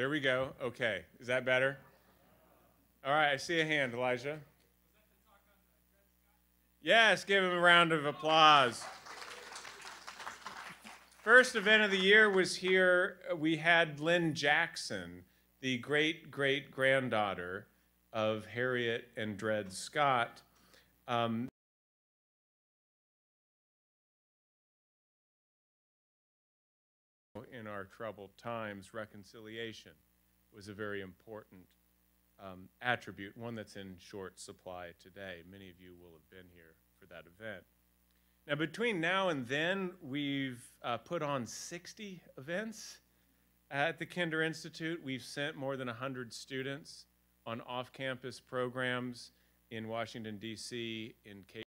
There we go. Okay. Is that better? All right. I see a hand, Elijah. Yes, give him a round of applause. First event of the year was here. We had Lynne Jackson, the great great granddaughter of Harriet and Dred Scott. Um, in our troubled times, reconciliation was a very important um, attribute, one that's in short supply today. Many of you will have been here for that event. Now, between now and then, we've uh, put on 60 events at the Kinder Institute. We've sent more than 100 students on off campus programs in Washington, D.C., in Cape.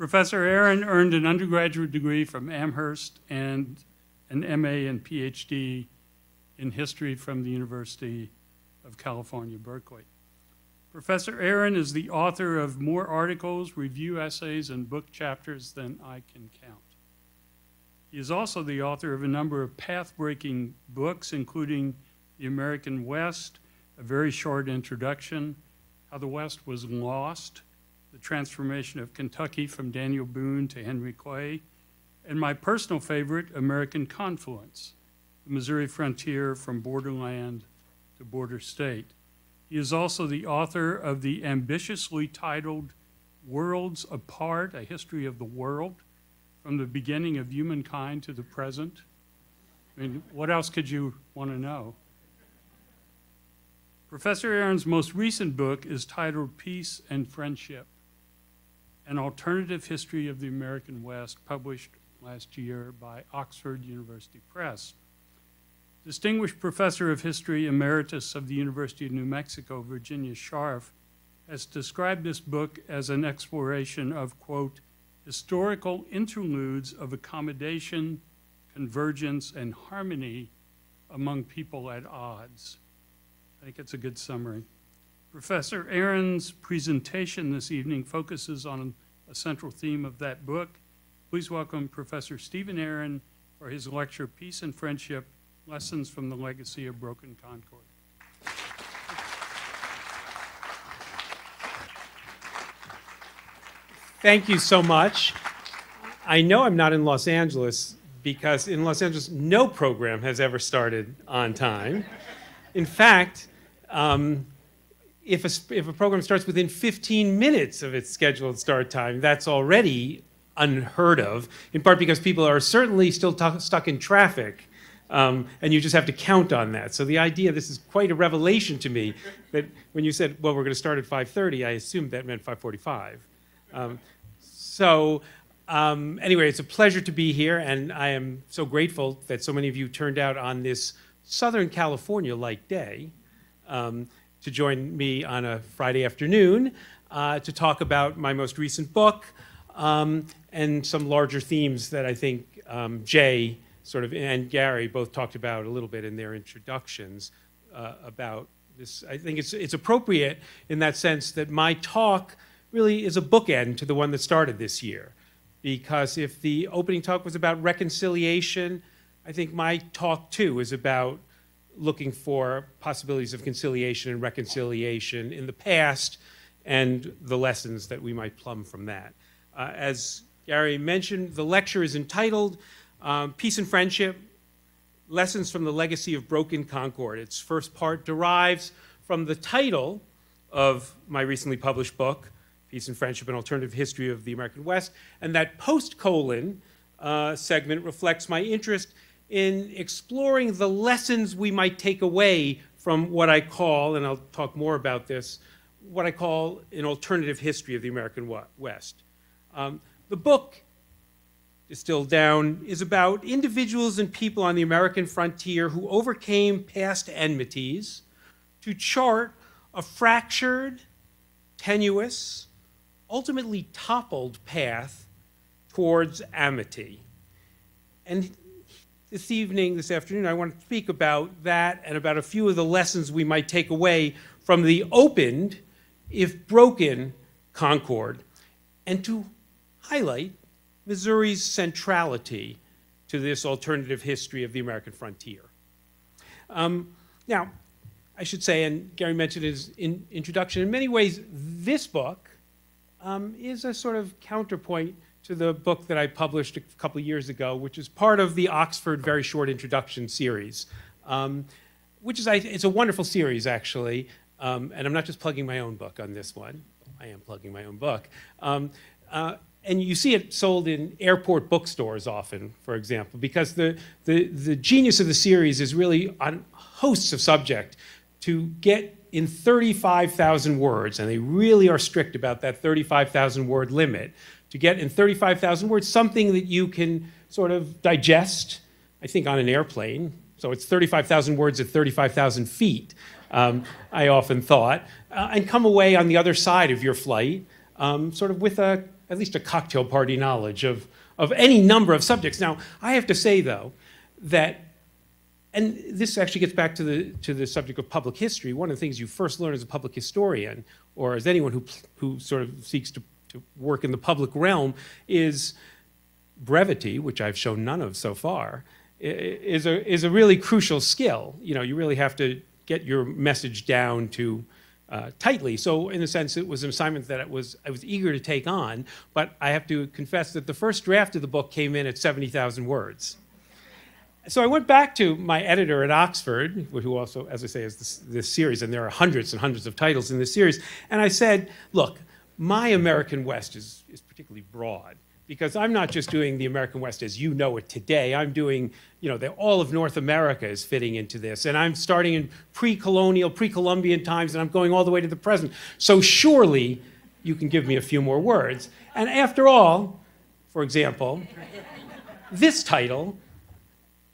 Professor Aron earned an undergraduate degree from Amherst and an MA and PhD in history from the University of California, Berkeley. Professor Aron is the author of more articles, review essays, and book chapters than I can count. He is also the author of a number of path-breaking books, including The American West, A Very Short Introduction, How the West Was Lost, The Transformation of Kentucky from Daniel Boone to Henry Clay, and my personal favorite, American Confluence, The Missouri Frontier from Borderland to Border State. He is also the author of the ambitiously titled Worlds Apart, A History of the World, from the beginning of humankind to the present. I mean, what else could you want to know? Professor Aron's most recent book is titled Peace and Friendship, an alternative history of the American West, published last year by Oxford University Press. Distinguished Professor of History Emeritus of the University of New Mexico, Virginia Scharff, has described this book as an exploration of, quote, historical interludes of accommodation, convergence, and harmony among people at odds. I think it's a good summary. Professor Aron's presentation this evening focuses on a central theme of that book. Please welcome Professor Stephen Aron for his lecture, Peace and Friendship, Lessons from the Legacy of Broken Concord. Thank you so much. I know I'm not in Los Angeles because in Los Angeles, no program has ever started on time. In fact, um, if, a, if a program starts within 15 minutes of its scheduled start time, that's already unheard of, in part because people are certainly still stuck in traffic. Um, and you just have to count on that. So the idea, this is quite a revelation to me, that when you said, well, we're going to start at 5.30, I assumed that meant 5.45. Um, so um, anyway, it's a pleasure to be here, and I am so grateful that so many of you turned out on this Southern California-like day um, to join me on a Friday afternoon uh, to talk about my most recent book um, and some larger themes that I think um, Jay sort of and Gary both talked about a little bit in their introductions uh, about this. I think it's, it's appropriate in that sense that my talk really is a bookend to the one that started this year because if the opening talk was about reconciliation, I think my talk too is about looking for possibilities of conciliation and reconciliation in the past and the lessons that we might plumb from that. Uh, as Gary mentioned, the lecture is entitled um, Peace and Friendship, Lessons from the Legacy of Broken Concord. Its first part derives from the title of my recently published book, Peace and Friendship, an Alternative History of the American West. And that post-colon uh, segment reflects my interest in exploring the lessons we might take away from what I call, and I'll talk more about this, what I call an alternative history of the American West. Um, the book, distilled down, is about individuals and people on the American frontier who overcame past enmities to chart a fractured, tenuous, ultimately toppled path towards amity. And this evening, this afternoon, I want to speak about that and about a few of the lessons we might take away from the opened, if broken, Concord, and to highlight Missouri's centrality to this alternative history of the American frontier. Um, now, I should say, and Gary mentioned in his in introduction, in many ways, this book um, is a sort of counterpoint to the book that I published a couple years ago, which is part of the Oxford Very Short Introduction series, um, which is, it's a wonderful series, actually. Um, and I'm not just plugging my own book on this one. I am plugging my own book. Um, uh, and you see it sold in airport bookstores often, for example, because the, the, the genius of the series is really on hosts of subject to get in 35,000 words, and they really are strict about that 35,000 word limit, to get in 35,000 words something that you can sort of digest, I think on an airplane. So it's 35,000 words at 35,000 feet, um, I often thought, uh, and come away on the other side of your flight um, sort of with a, at least a cocktail party knowledge of, of any number of subjects. Now, I have to say, though, that and this actually gets back to the, to the subject of public history. One of the things you first learn as a public historian, or as anyone who, who sort of seeks to, to work in the public realm, is brevity, which I've shown none of so far, is a, is a really crucial skill. You know, you really have to get your message down to uh, tightly. So in a sense, it was an assignment that it was, I was eager to take on, but I have to confess that the first draft of the book came in at 70,000 words so I went back to my editor at Oxford, who also, as I say, is this, this, series, and there are hundreds and hundreds of titles in this series, and I said, look, my American West is, is particularly broad because I'm not just doing the American West as you know it today. I'm doing, you know, the, all of North America is fitting into this, and I'm starting in pre-colonial, pre-Columbian times, and I'm going all the way to the present. So surely you can give me a few more words. And after all, for example, this title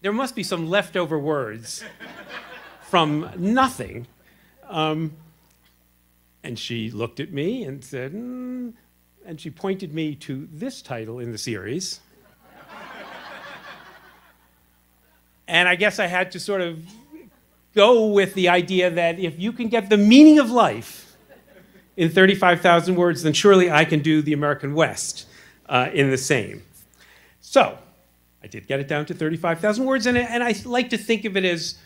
there must be some leftover words from nothing. Um, and she looked at me and said, mm, and she pointed me to this title in the series. and I guess I had to sort of go with the idea that if you can get the meaning of life in 35,000 words, then surely I can do the American West uh, in the same. So, I did get it down to 35,000 words, and, and I like to think of it as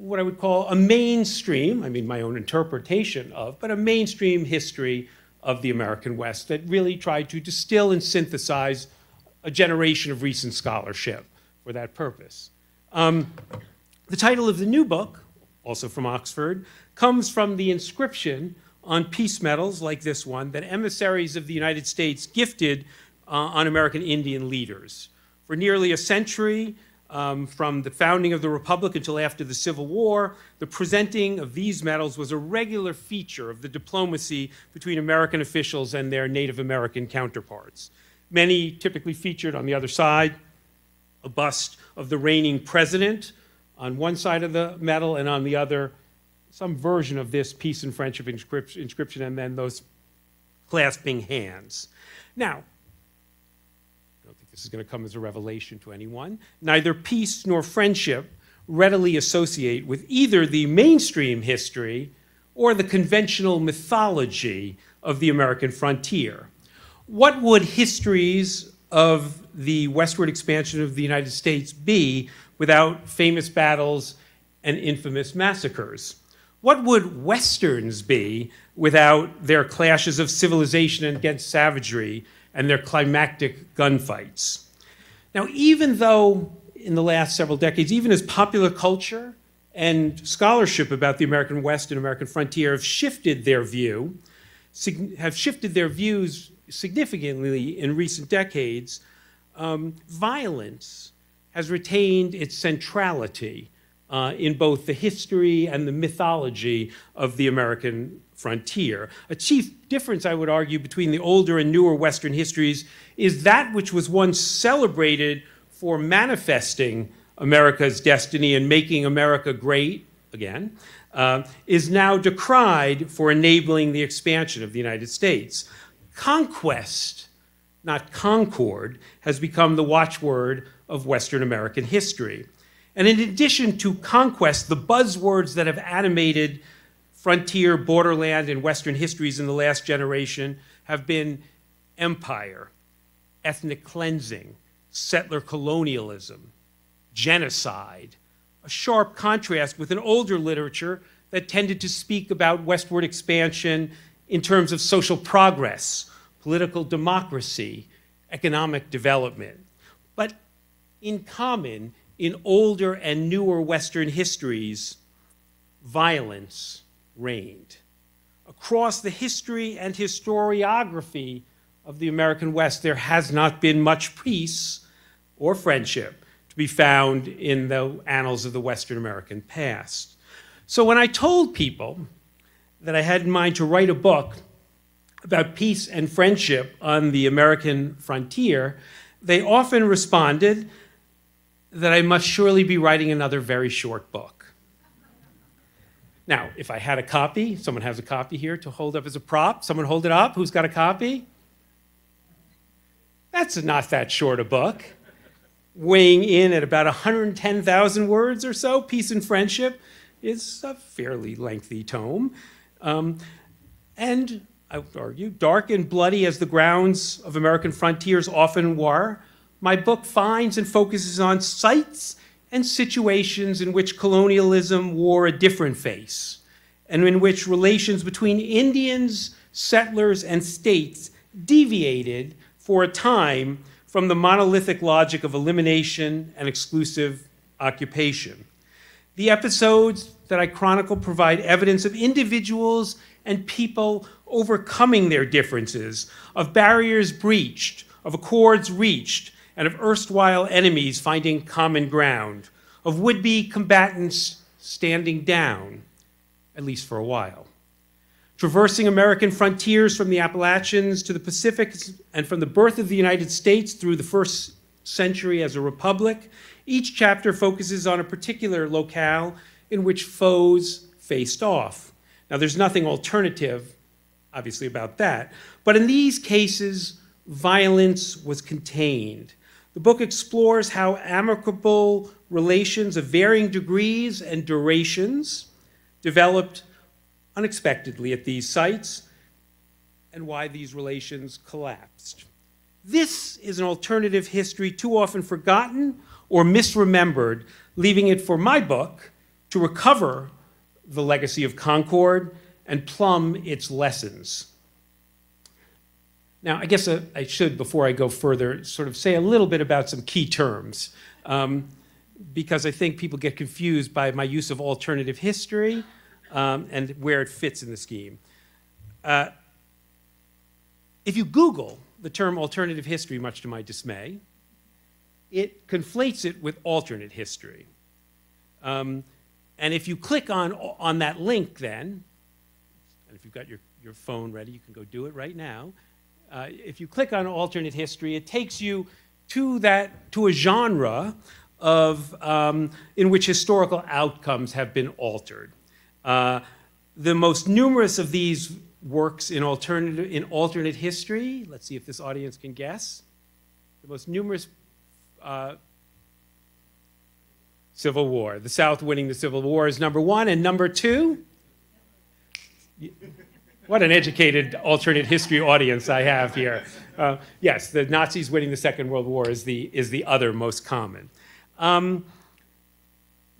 what I would call a mainstream, I mean my own interpretation of, but a mainstream history of the American West that really tried to distill and synthesize a generation of recent scholarship for that purpose. Um, the title of the new book, also from Oxford, comes from the inscription on peace medals like this one that emissaries of the United States gifted uh, on American Indian leaders. For nearly a century, um, from the founding of the Republic until after the Civil War, the presenting of these medals was a regular feature of the diplomacy between American officials and their Native American counterparts. Many typically featured on the other side a bust of the reigning president on one side of the medal, and on the other, some version of this peace and friendship inscription, and then those clasping hands. Now, this is going to come as a revelation to anyone. Neither peace nor friendship readily associate with either the mainstream history or the conventional mythology of the American frontier. What would histories of the westward expansion of the United States be without famous battles and infamous massacres? What would Westerns be without their clashes of civilization against savagery and their climactic gunfights. Now, even though in the last several decades, even as popular culture and scholarship about the American West and American frontier have shifted their view, have shifted their views significantly in recent decades, um, violence has retained its centrality uh, in both the history and the mythology of the American frontier. A chief difference, I would argue, between the older and newer Western histories is that which was once celebrated for manifesting America's destiny and making America great again, uh, is now decried for enabling the expansion of the United States. Conquest, not concord, has become the watchword of Western American history. And in addition to conquest, the buzzwords that have animated frontier, borderland, and Western histories in the last generation have been empire, ethnic cleansing, settler colonialism, genocide, a sharp contrast with an older literature that tended to speak about westward expansion in terms of social progress, political democracy, economic development. But in common, in older and newer Western histories, violence, reigned. Across the history and historiography of the American West, there has not been much peace or friendship to be found in the annals of the Western American past. So when I told people that I had in mind to write a book about peace and friendship on the American frontier, they often responded that I must surely be writing another very short book. Now, if I had a copy, someone has a copy here to hold up as a prop. Someone hold it up. Who's got a copy? That's not that short a book. Weighing in at about 110,000 words or so, Peace and Friendship is a fairly lengthy tome. Um, and I would argue, dark and bloody as the grounds of American frontiers often were, my book finds and focuses on sites and situations in which colonialism wore a different face, and in which relations between Indians, settlers, and states deviated for a time from the monolithic logic of elimination and exclusive occupation. The episodes that I chronicle provide evidence of individuals and people overcoming their differences, of barriers breached, of accords reached, and of erstwhile enemies finding common ground, of would be combatants standing down, at least for a while. Traversing American frontiers from the Appalachians to the Pacific and from the birth of the United States through the first century as a republic, each chapter focuses on a particular locale in which foes faced off. Now, there's nothing alternative, obviously, about that, but in these cases, violence was contained the book explores how amicable relations of varying degrees and durations developed unexpectedly at these sites and why these relations collapsed. This is an alternative history too often forgotten or misremembered, leaving it for my book to recover the legacy of Concord and plumb its lessons. Now, I guess uh, I should, before I go further, sort of say a little bit about some key terms, um, because I think people get confused by my use of alternative history um, and where it fits in the scheme. Uh, if you Google the term alternative history, much to my dismay, it conflates it with alternate history. Um, and if you click on, on that link then, and if you've got your, your phone ready, you can go do it right now. Uh, if you click on alternate history, it takes you to that, to a genre of, um, in which historical outcomes have been altered. Uh, the most numerous of these works in, alternative, in alternate history, let's see if this audience can guess. The most numerous uh, Civil War. The South winning the Civil War is number one. And number two? What an educated alternate history audience I have here. Uh, yes, the Nazis winning the Second World War is the, is the other most common. Um,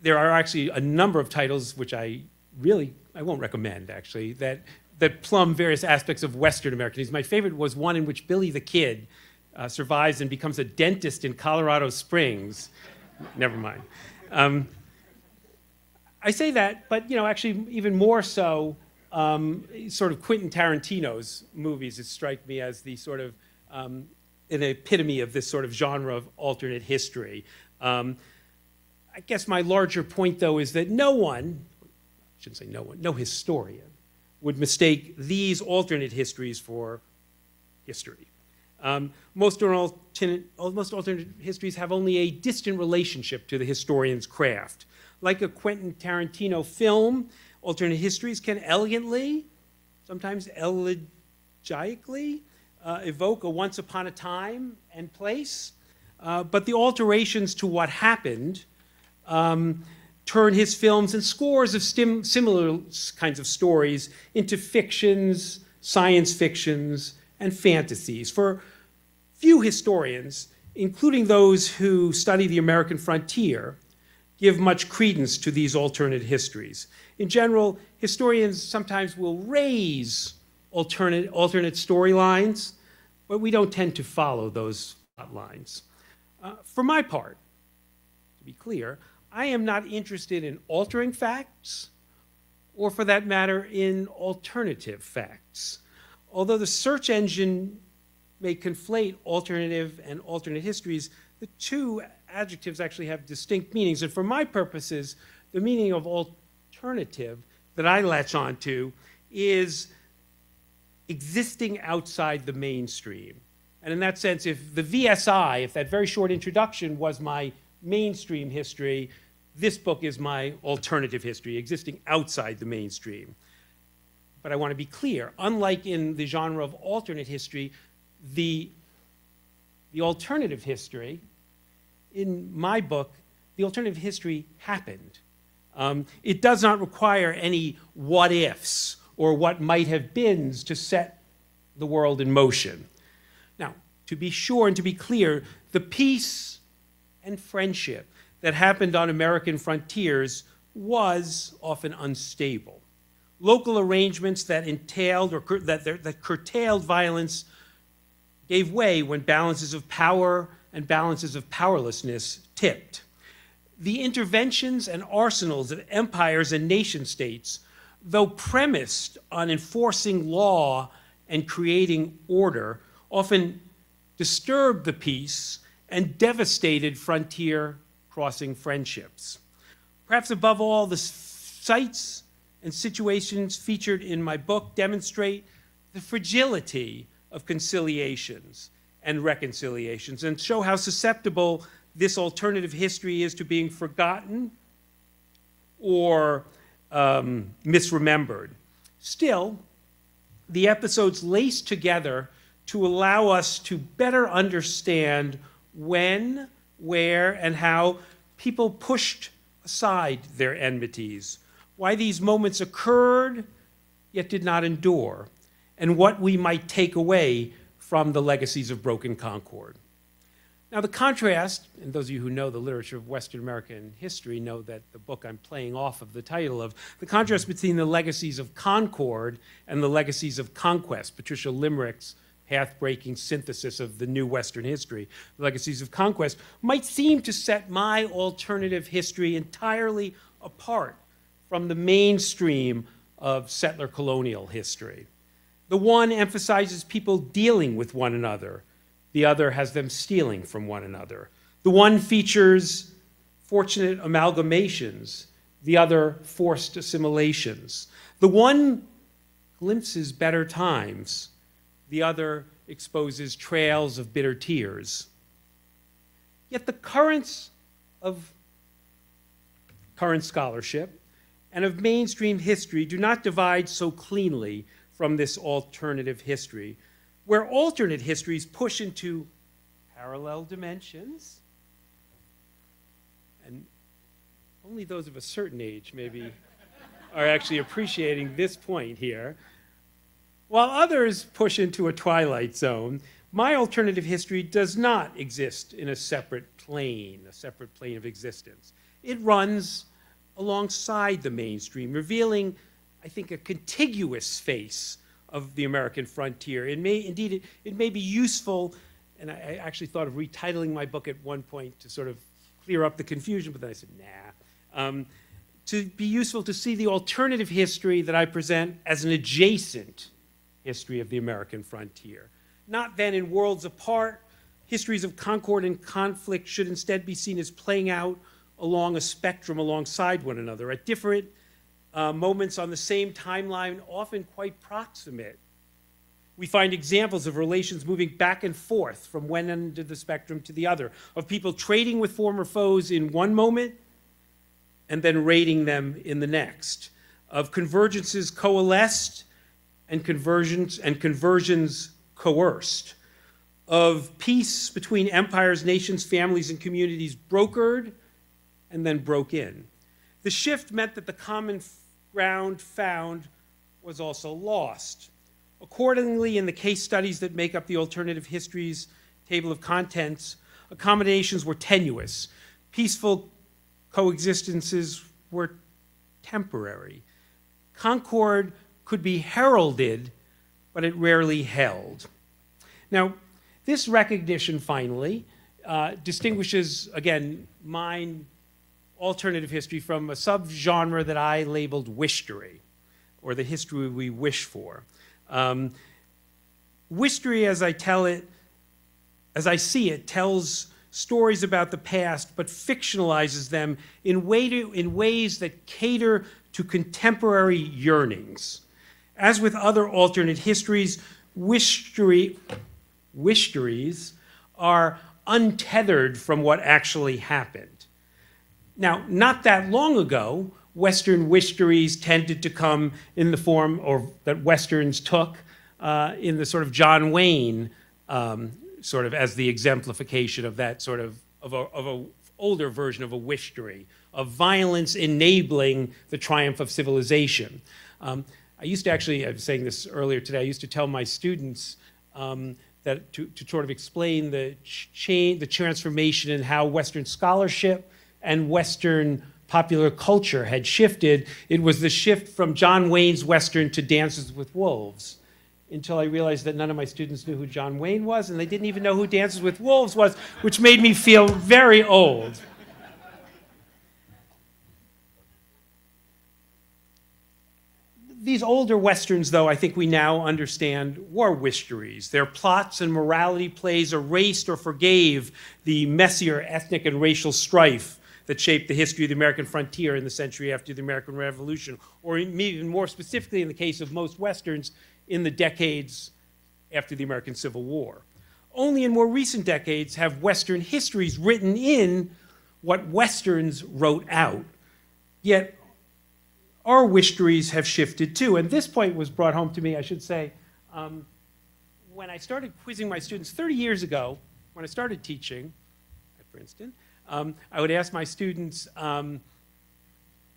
there are actually a number of titles which I really, I won't recommend actually, that, that plumb various aspects of Western Americanism. My favorite was one in which Billy the Kid uh, survives and becomes a dentist in Colorado Springs. Never mind. Um, I say that, but you know, actually, even more so, um, sort of Quentin Tarantino's movies that strike me as the sort of um, an epitome of this sort of genre of alternate history. Um, I guess my larger point, though, is that no one, I shouldn't say no one, no historian would mistake these alternate histories for history. Um, most, alternate, most alternate histories have only a distant relationship to the historian's craft. Like a Quentin Tarantino film, alternate histories can elegantly, sometimes elegically, uh, evoke a once upon a time and place, uh, but the alterations to what happened um, turn his films and scores of similar kinds of stories into fictions, science fictions, and fantasies. For few historians, including those who study the American frontier, give much credence to these alternate histories. In general, historians sometimes will raise alternate, alternate storylines, but we don't tend to follow those lines. Uh, for my part, to be clear, I am not interested in altering facts, or for that matter, in alternative facts. Although the search engine may conflate alternative and alternate histories, the two adjectives actually have distinct meanings. And for my purposes, the meaning of alternative that I latch onto is existing outside the mainstream. And in that sense, if the VSI, if that very short introduction was my mainstream history, this book is my alternative history, existing outside the mainstream. But I want to be clear, unlike in the genre of alternate history, the, the alternative history, in my book, the alternative history happened. Um, it does not require any what ifs or what might have beens to set the world in motion. Now, to be sure and to be clear, the peace and friendship that happened on American frontiers was often unstable. Local arrangements that entailed or that, that curtailed violence gave way when balances of power and balances of powerlessness tipped. The interventions and arsenals of empires and nation states, though premised on enforcing law and creating order, often disturbed the peace and devastated frontier crossing friendships. Perhaps above all, the sites and situations featured in my book demonstrate the fragility of conciliations and reconciliations and show how susceptible this alternative history is to being forgotten or um, misremembered. Still, the episodes lace together to allow us to better understand when, where, and how people pushed aside their enmities, why these moments occurred yet did not endure, and what we might take away from the legacies of broken concord. Now, the contrast, and those of you who know the literature of Western American history know that the book I'm playing off of the title of, the contrast between the legacies of concord and the legacies of conquest, Patricia Limerick's path-breaking synthesis of the new Western history, the Legacies of Conquest, might seem to set my alternative history entirely apart from the mainstream of settler colonial history. The one emphasizes people dealing with one another, the other has them stealing from one another. The one features fortunate amalgamations, the other forced assimilations. The one glimpses better times, the other exposes trails of bitter tears. Yet the currents of current scholarship and of mainstream history do not divide so cleanly from this alternative history, where alternate histories push into parallel dimensions, and only those of a certain age maybe are actually appreciating this point here, while others push into a twilight zone, my alternative history does not exist in a separate plane, a separate plane of existence. It runs alongside the mainstream, revealing, I think, a contiguous face of the American frontier. It may, indeed, it, it may be useful, and I, I, actually thought of retitling my book at one point to sort of clear up the confusion, but then I said, nah. Um, to be useful to see the alternative history that I present as an adjacent history of the American frontier. Not then in worlds apart, histories of concord and conflict should instead be seen as playing out along a spectrum alongside one another at different uh, moments on the same timeline, often quite proximate. We find examples of relations moving back and forth from one end of the spectrum to the other, of people trading with former foes in one moment and then raiding them in the next, of convergences coalesced and conversions and conversions coerced, of peace between empires, nations, families, and communities brokered and then broke in. The shift meant that the common ground found was also lost. Accordingly, in the case studies that make up the alternative histories table of contents, accommodations were tenuous. Peaceful coexistences were temporary. Concord could be heralded, but it rarely held. Now, this recognition finally uh, distinguishes, again, mine alternative history from a subgenre that I labeled wishtory, or the history we wish for. Um, wishtory, as I tell it, as I see it, tells stories about the past, but fictionalizes them in, way to, in ways that cater to contemporary yearnings. As with other alternate histories, wishtory, wishtories are untethered from what actually happened. Now, not that long ago, Western wishtories tended to come in the form, or that Westerns took, uh, in the sort of John Wayne, um, sort of as the exemplification of that sort of, of a, of a older version of a wishtory, of violence enabling the triumph of civilization. Um, I used to actually, I was saying this earlier today, I used to tell my students um, that to, to sort of explain the change, the transformation in how Western scholarship and Western popular culture had shifted. It was the shift from John Wayne's Western to Dances with Wolves until I realized that none of my students knew who John Wayne was, and they didn't even know who Dances with Wolves was, which made me feel very old. These older westerns, though, I think we now understand were wishtories. Their plots and morality plays erased or forgave the messier ethnic and racial strife that shaped the history of the American frontier in the century after the American Revolution, or even more specifically in the case of most Westerns, in the decades after the American Civil War. Only in more recent decades have Western histories written in what Westerns wrote out. Yet our wishtories have shifted too. And this point was brought home to me, I should say, um, when I started quizzing my students 30 years ago, when I started teaching at Princeton, um, I would ask my students, um,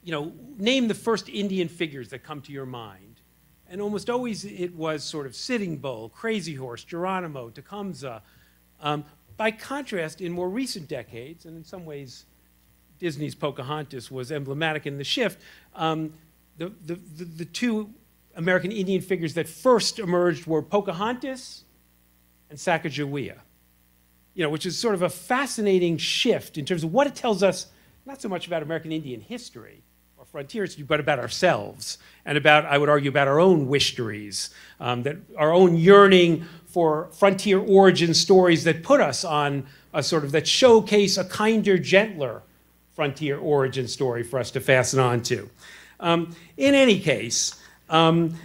you know, name the first Indian figures that come to your mind. And almost always it was sort of Sitting Bull, Crazy Horse, Geronimo, Tecumseh. Um, by contrast, in more recent decades, and in some ways Disney's Pocahontas was emblematic in the shift, um, the, the, the, the two American Indian figures that first emerged were Pocahontas and Sacagawea, you know, which is sort of a fascinating shift in terms of what it tells us, not so much about American Indian history or frontier history, but about ourselves and about, I would argue, about our own wishtories, um, that our own yearning for frontier origin stories that put us on a sort of, that showcase a kinder, gentler frontier origin story for us to fasten on to. Um, in any case, um,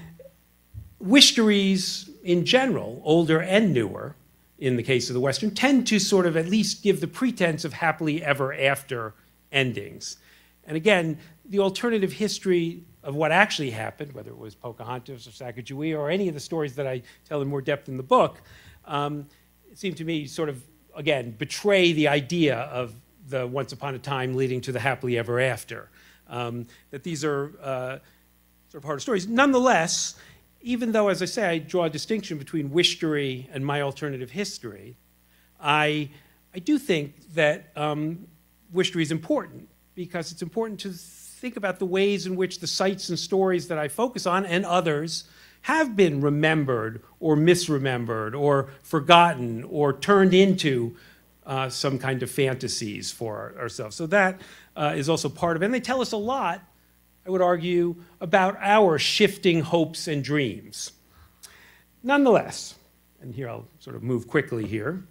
wishtories in general, older and newer, in the case of the Western, tend to sort of at least give the pretense of happily ever after endings. And again, the alternative history of what actually happened, whether it was Pocahontas or Sacagawea or any of the stories that I tell in more depth in the book, um, it seemed to me sort of, again, betray the idea of the once upon a time leading to the happily ever after. Um, that these are uh, sort of harder stories. Nonetheless, even though, as I say, I draw a distinction between wishtory and my alternative history, I, I do think that um, wishtory is important because it's important to think about the ways in which the sites and stories that I focus on and others have been remembered or misremembered or forgotten or turned into uh, some kind of fantasies for ourselves. So that uh, is also part of it. And they tell us a lot, I would argue, about our shifting hopes and dreams. Nonetheless, and here I'll sort of move quickly here,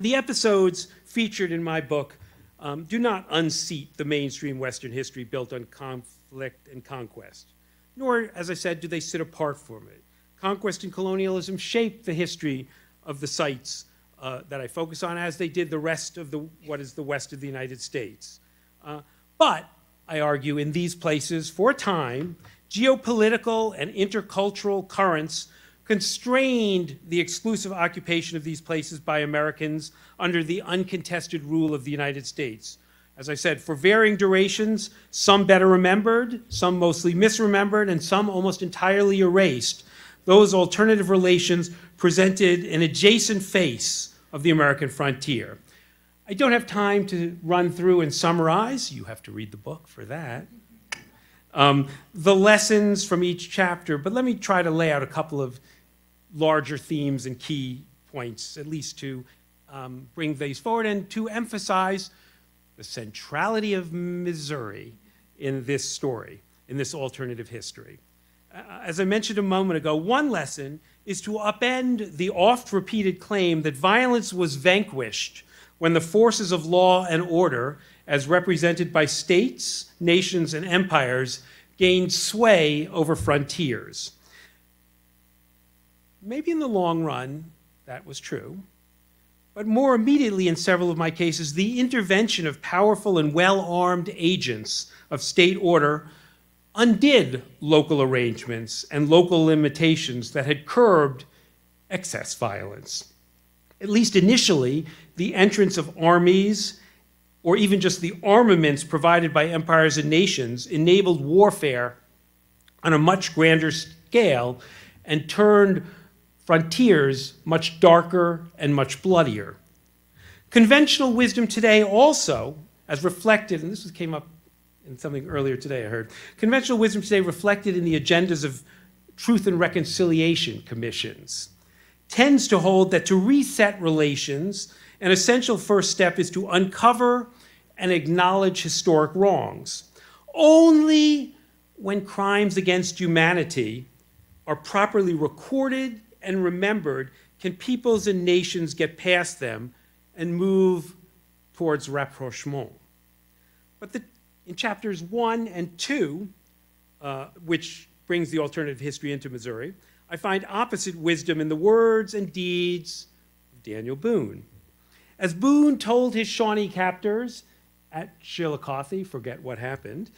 the episodes featured in my book um, do not unseat the mainstream Western history built on conflict and conquest. Nor, as I said, do they sit apart from it. Conquest and colonialism shaped the history of the sites uh, that I focus on, as they did the rest of the, what is the west of the United States. Uh, but, I argue, in these places, for a time, geopolitical and intercultural currents constrained the exclusive occupation of these places by Americans under the uncontested rule of the United States. As I said, for varying durations, some better remembered, some mostly misremembered, and some almost entirely erased, those alternative relations presented an adjacent face of the American frontier. I don't have time to run through and summarize, you have to read the book for that, um, the lessons from each chapter, but let me try to lay out a couple of larger themes and key points, at least to um, bring these forward and to emphasize the centrality of Missouri in this story, in this alternative history. Uh, as I mentioned a moment ago, one lesson is to upend the oft repeated claim that violence was vanquished when the forces of law and order, as represented by states, nations, and empires, gained sway over frontiers. Maybe in the long run, that was true. But more immediately, in several of my cases, the intervention of powerful and well armed agents of state order undid local arrangements and local limitations that had curbed excess violence. At least initially, the entrance of armies or even just the armaments provided by empires and nations enabled warfare on a much grander scale and turned frontiers much darker and much bloodier. Conventional wisdom today also, as reflected, and this came up in something earlier today, I heard, conventional wisdom today reflected in the agendas of truth and reconciliation commissions tends to hold that to reset relations, an essential first step is to uncover and acknowledge historic wrongs. Only when crimes against humanity are properly recorded and remembered, can peoples and nations get past them and move towards rapprochement. But the, in chapters one and two, uh, which brings the alternative history into Missouri, I find opposite wisdom in the words and deeds of Daniel Boone. As Boone told his Shawnee captors at Chillicothe, forget what happened,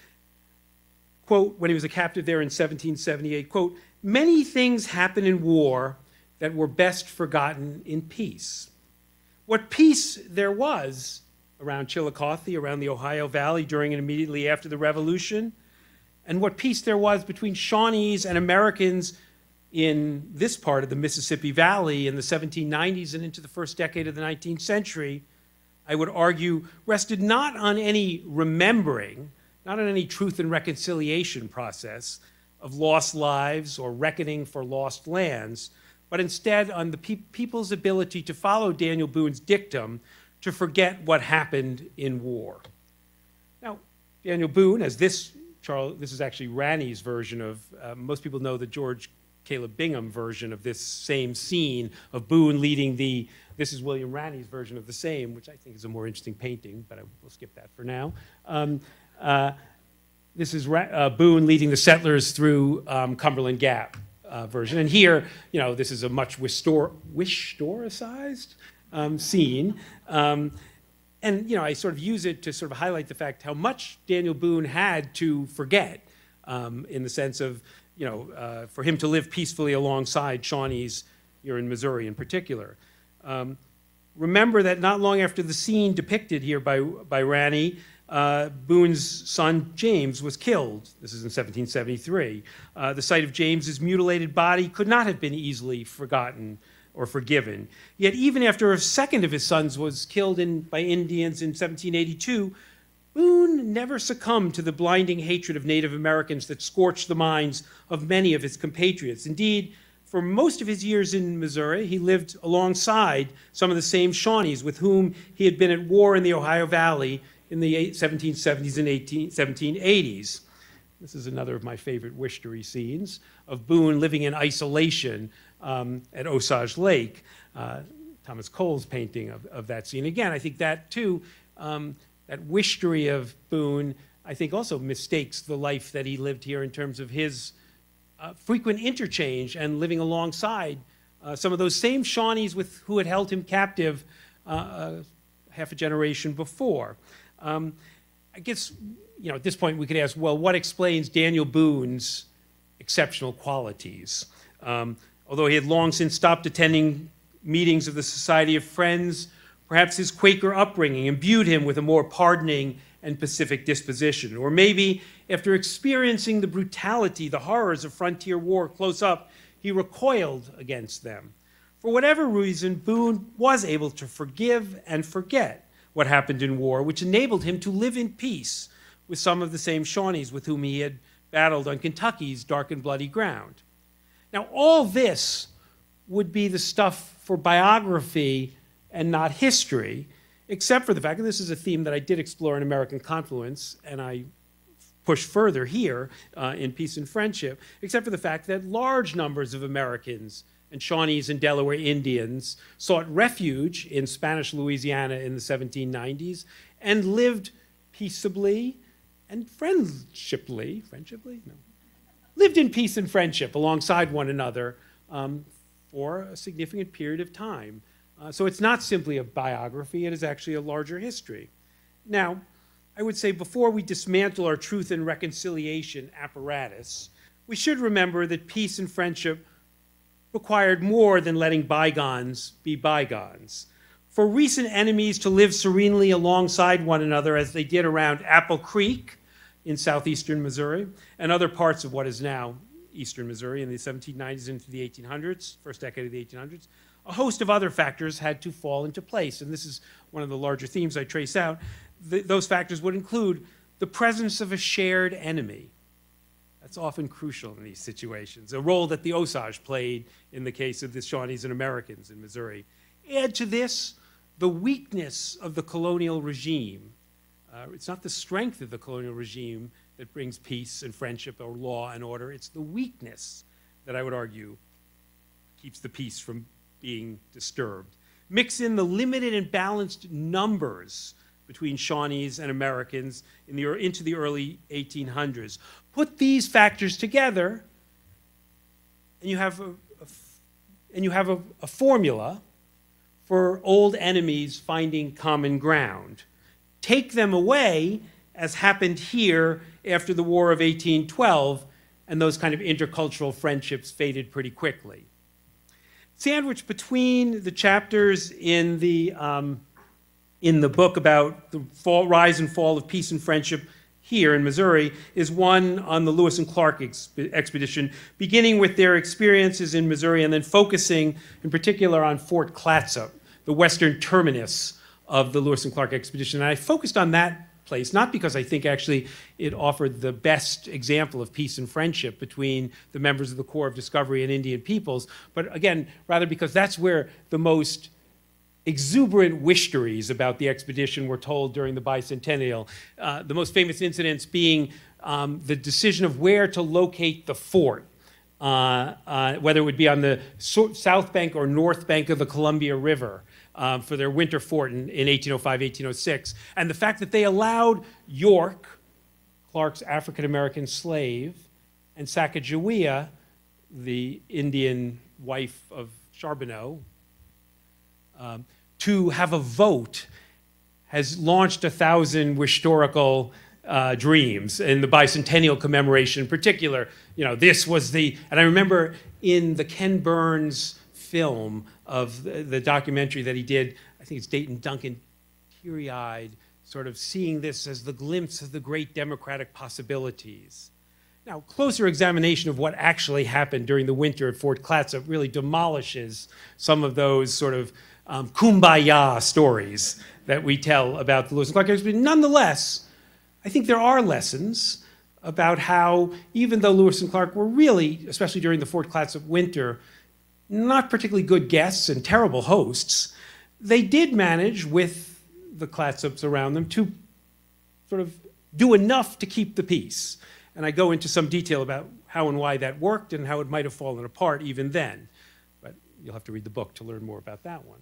quote, when he was a captive there in 1778, quote, many things happen in war that were best forgotten in peace. What peace there was around Chillicothe, around the Ohio Valley during and immediately after the Revolution, and what peace there was between Shawnees and Americans in this part of the Mississippi Valley in the 1790s and into the first decade of the 19th century, I would argue, rested not on any remembering, not on any truth and reconciliation process of lost lives or reckoning for lost lands, but instead on the pe people's ability to follow Daniel Boone's dictum to forget what happened in war. Now, Daniel Boone, as this, Charles, this is actually Ranney's version of, uh, most people know the George Caleb Bingham version of this same scene of Boone leading the, this is William Ranney's version of the same, which I think is a more interesting painting, but I will skip that for now. Um, uh, this is uh, Boone leading the settlers through um, Cumberland Gap uh, version. And here, you know, this is a much historicized um, scene. Um, and, you know, I sort of use it to sort of highlight the fact how much Daniel Boone had to forget um, in the sense of, you know, uh, for him to live peacefully alongside Shawnees here in Missouri in particular. Um, remember that not long after the scene depicted here by, by Ranney, uh, Boone's son James was killed. This is in 1773. Uh, the sight of James's mutilated body could not have been easily forgotten or forgiven. Yet, even after a second of his sons was killed in, by Indians in 1782, Boone never succumbed to the blinding hatred of Native Americans that scorched the minds of many of his compatriots. Indeed, for most of his years in Missouri, he lived alongside some of the same Shawnees with whom he had been at war in the Ohio Valley in the 1770s and 18, 1780s. This is another of my favorite Wishtory scenes of Boone living in isolation um, at Osage Lake. Uh, Thomas Cole's painting of, of that scene. Again, I think that too, um, that Wishtory of Boone, I think also mistakes the life that he lived here in terms of his uh, frequent interchange and living alongside uh, some of those same Shawnees with, who had held him captive uh, uh, half a generation before. Um, I guess, you know, at this point we could ask, well, what explains Daniel Boone's exceptional qualities? Um, although he had long since stopped attending meetings of the Society of Friends, perhaps his Quaker upbringing imbued him with a more pardoning and pacific disposition. Or maybe after experiencing the brutality, the horrors of frontier war close up, he recoiled against them. For whatever reason, Boone was able to forgive and forget what happened in war, which enabled him to live in peace with some of the same Shawnees with whom he had battled on Kentucky's dark and bloody ground. Now, all this would be the stuff for biography and not history, except for the fact, and this is a theme that I did explore in American Confluence, and I push further here uh, in Peace and Friendship, except for the fact that large numbers of Americans and Shawnees and Delaware Indians sought refuge in Spanish Louisiana in the 1790s and lived peaceably and friendshiply, friendshiply? No. Lived in peace and friendship alongside one another um, for a significant period of time. Uh, so it's not simply a biography, it is actually a larger history. Now, I would say before we dismantle our truth and reconciliation apparatus, we should remember that peace and friendship required more than letting bygones be bygones. For recent enemies to live serenely alongside one another as they did around Apple Creek in southeastern Missouri and other parts of what is now eastern Missouri in the 1790s into the 1800s, first decade of the 1800s, a host of other factors had to fall into place. And this is one of the larger themes I trace out. The, those factors would include the presence of a shared enemy, that's often crucial in these situations, a role that the Osage played in the case of the Shawnees and Americans in Missouri. Add to this the weakness of the colonial regime. Uh, it's not the strength of the colonial regime that brings peace and friendship or law and order, it's the weakness that I would argue keeps the peace from being disturbed. Mix in the limited and balanced numbers between Shawnees and Americans in the, into the early 1800s. Put these factors together, and you have a, a and you have a, a formula for old enemies finding common ground. Take them away, as happened here after the War of 1812, and those kind of intercultural friendships faded pretty quickly. Sandwiched between the chapters in the um, in the book about the fall, rise and fall of peace and friendship here in Missouri is one on the Lewis and Clark expedition, beginning with their experiences in Missouri and then focusing in particular on Fort Clatsop, the western terminus of the Lewis and Clark expedition. And I focused on that place, not because I think actually it offered the best example of peace and friendship between the members of the Corps of Discovery and Indian peoples, but again, rather because that's where the most exuberant wish stories about the expedition were told during the bicentennial. Uh, the most famous incidents being um, the decision of where to locate the fort. Uh, uh, whether it would be on the so south bank or north bank of the Columbia River um, for their winter fort in, in 1805, 1806. And the fact that they allowed York, Clark's African American slave, and Sacagawea, the Indian wife of Charbonneau, um, to have a vote has launched a thousand historical uh, dreams in the bicentennial commemoration in particular. You know, this was the, and I remember in the Ken Burns film of the, the documentary that he did, I think it's Dayton Duncan, teary eyed, sort of seeing this as the glimpse of the great democratic possibilities. Now, closer examination of what actually happened during the winter at Fort Clatsop really demolishes some of those sort of um, kumbaya stories that we tell about the Lewis and Clark expedition. Nonetheless, I think there are lessons about how, even though Lewis and Clark were really, especially during the Fort Clatsop winter, not particularly good guests and terrible hosts, they did manage with the Clatsops around them to sort of do enough to keep the peace. And I go into some detail about how and why that worked and how it might have fallen apart even then. But you'll have to read the book to learn more about that one.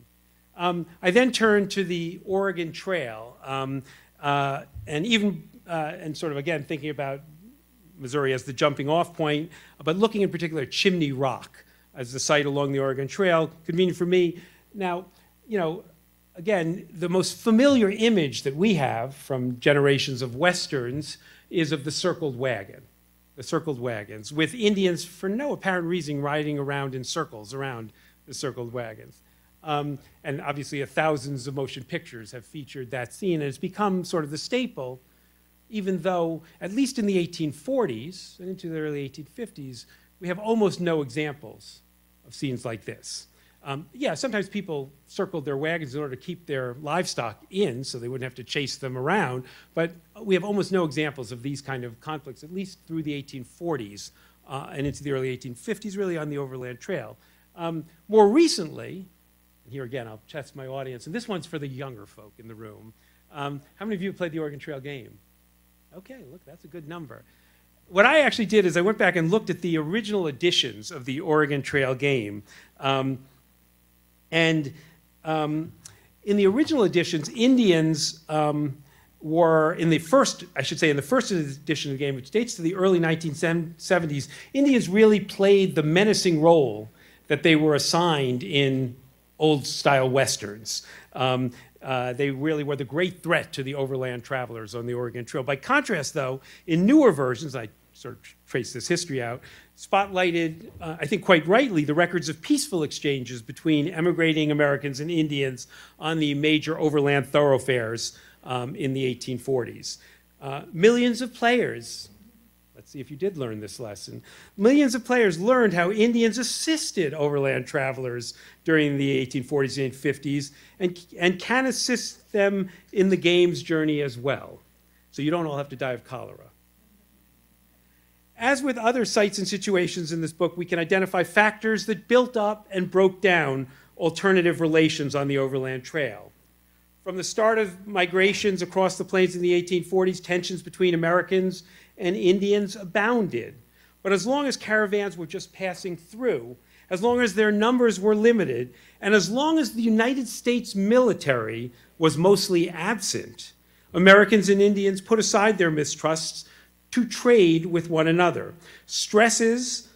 Um, I then turned to the Oregon Trail, um, uh, and even uh, and sort of again thinking about Missouri as the jumping off point, but looking in particular at Chimney Rock as the site along the Oregon Trail, convenient for me. Now, you know, again, the most familiar image that we have from generations of Westerns is of the circled wagon, the circled wagons, with Indians for no apparent reason riding around in circles around the circled wagons. Um, and obviously, thousands of motion pictures have featured that scene, and it's become sort of the staple, even though, at least in the 1840s and into the early 1850s, we have almost no examples of scenes like this. Um, yeah, sometimes people circled their wagons in order to keep their livestock in so they wouldn't have to chase them around, but we have almost no examples of these kind of conflicts, at least through the 1840s uh, and into the early 1850s, really on the Overland Trail. Um, more recently, here again, I'll test my audience, and this one's for the younger folk in the room. Um, how many of you have played the Oregon Trail game? Okay, look, that's a good number. What I actually did is I went back and looked at the original editions of the Oregon Trail game. Um, and um, in the original editions, Indians um, were, in the first, I should say, in the first edition of the game, which dates to the early 1970s, Indians really played the menacing role that they were assigned in old style westerns. Um, uh, they really were the great threat to the overland travelers on the Oregon Trail. By contrast, though, in newer versions, I sort of trace this history out, spotlighted, uh, I think quite rightly, the records of peaceful exchanges between emigrating Americans and Indians on the major overland thoroughfares um, in the 1840s. Uh, millions of players Let's see if you did learn this lesson. Millions of players learned how Indians assisted overland travelers during the 1840s and 50s and, and can assist them in the game's journey as well. So you don't all have to die of cholera. As with other sites and situations in this book, we can identify factors that built up and broke down alternative relations on the overland trail. From the start of migrations across the plains in the 1840s, tensions between Americans and Indians abounded. But as long as caravans were just passing through, as long as their numbers were limited, and as long as the United States military was mostly absent, Americans and Indians put aside their mistrusts to trade with one another. Stresses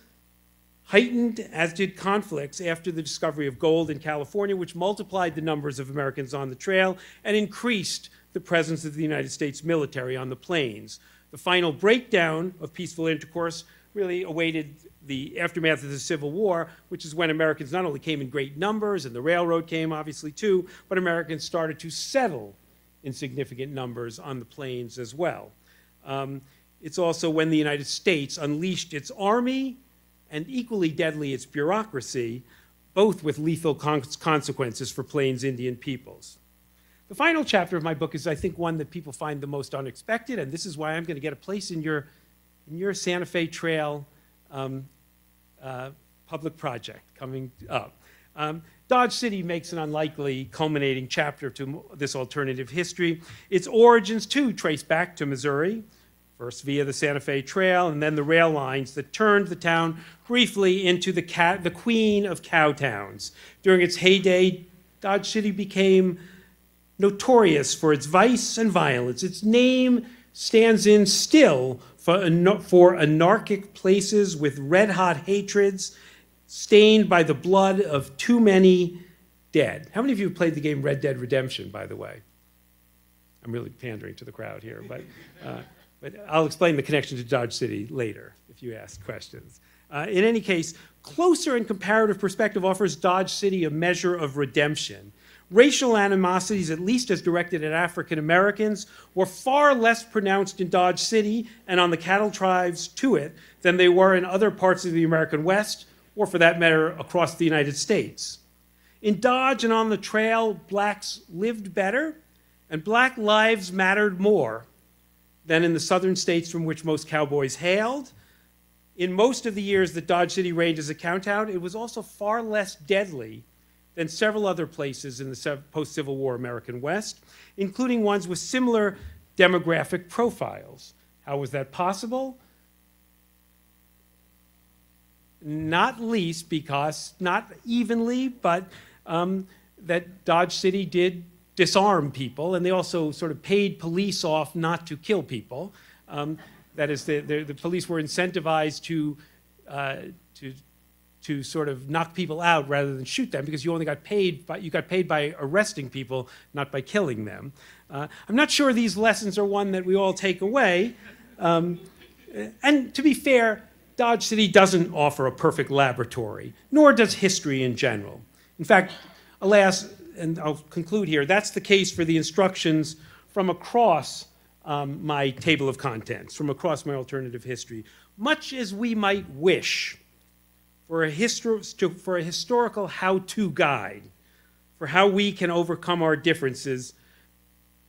heightened, as did conflicts, after the discovery of gold in California, which multiplied the numbers of Americans on the trail and increased the presence of the United States military on the plains. The final breakdown of peaceful intercourse really awaited the aftermath of the Civil War, which is when Americans not only came in great numbers, and the railroad came obviously too, but Americans started to settle in significant numbers on the plains as well. Um, it's also when the United States unleashed its army and equally deadly its bureaucracy, both with lethal con consequences for Plains Indian peoples. The final chapter of my book is, I think, one that people find the most unexpected, and this is why I'm going to get a place in your, in your Santa Fe Trail um, uh, public project coming up. Um, Dodge City makes an unlikely culminating chapter to this alternative history. Its origins, too, trace back to Missouri, first via the Santa Fe Trail and then the rail lines that turned the town briefly into the, cat, the queen of cow towns. During its heyday, Dodge City became notorious for its vice and violence. Its name stands in still for, for anarchic places with red hot hatreds stained by the blood of too many dead. How many of you have played the game Red Dead Redemption, by the way? I'm really pandering to the crowd here, but, uh, but I'll explain the connection to Dodge City later if you ask questions. Uh, in any case, closer and comparative perspective offers Dodge City a measure of redemption. Racial animosities, at least as directed at African Americans, were far less pronounced in Dodge City and on the cattle tribes to it than they were in other parts of the American West, or for that matter, across the United States. In Dodge and on the trail, blacks lived better, and black lives mattered more than in the southern states from which most cowboys hailed. In most of the years that Dodge City reigned as a countout, it was also far less deadly than several other places in the post Civil War American West, including ones with similar demographic profiles. How was that possible? not least because, not evenly, but um, that Dodge City did disarm people, and they also sort of paid police off not to kill people. Um, that is, the, the, the, police were incentivized to, uh, to, to sort of knock people out rather than shoot them because you only got paid by, you got paid by arresting people, not by killing them. Uh, I'm not sure these lessons are one that we all take away. Um, and to be fair, Dodge City doesn't offer a perfect laboratory, nor does history in general. In fact, alas, and I'll conclude here, that's the case for the instructions from across um, my table of contents, from across my alternative history. Much as we might wish for a, for a historical how to guide for how we can overcome our differences,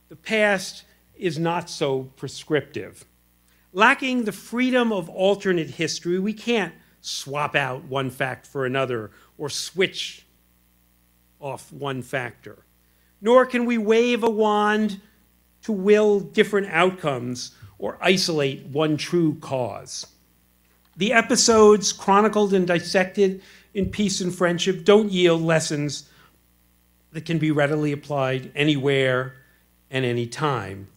the past is not so prescriptive. Lacking the freedom of alternate history, we can't swap out one fact for another or switch off one factor. Nor can we wave a wand to will different outcomes or isolate one true cause. The episodes chronicled and dissected in Peace and Friendship don't yield lessons that can be readily applied anywhere and any time.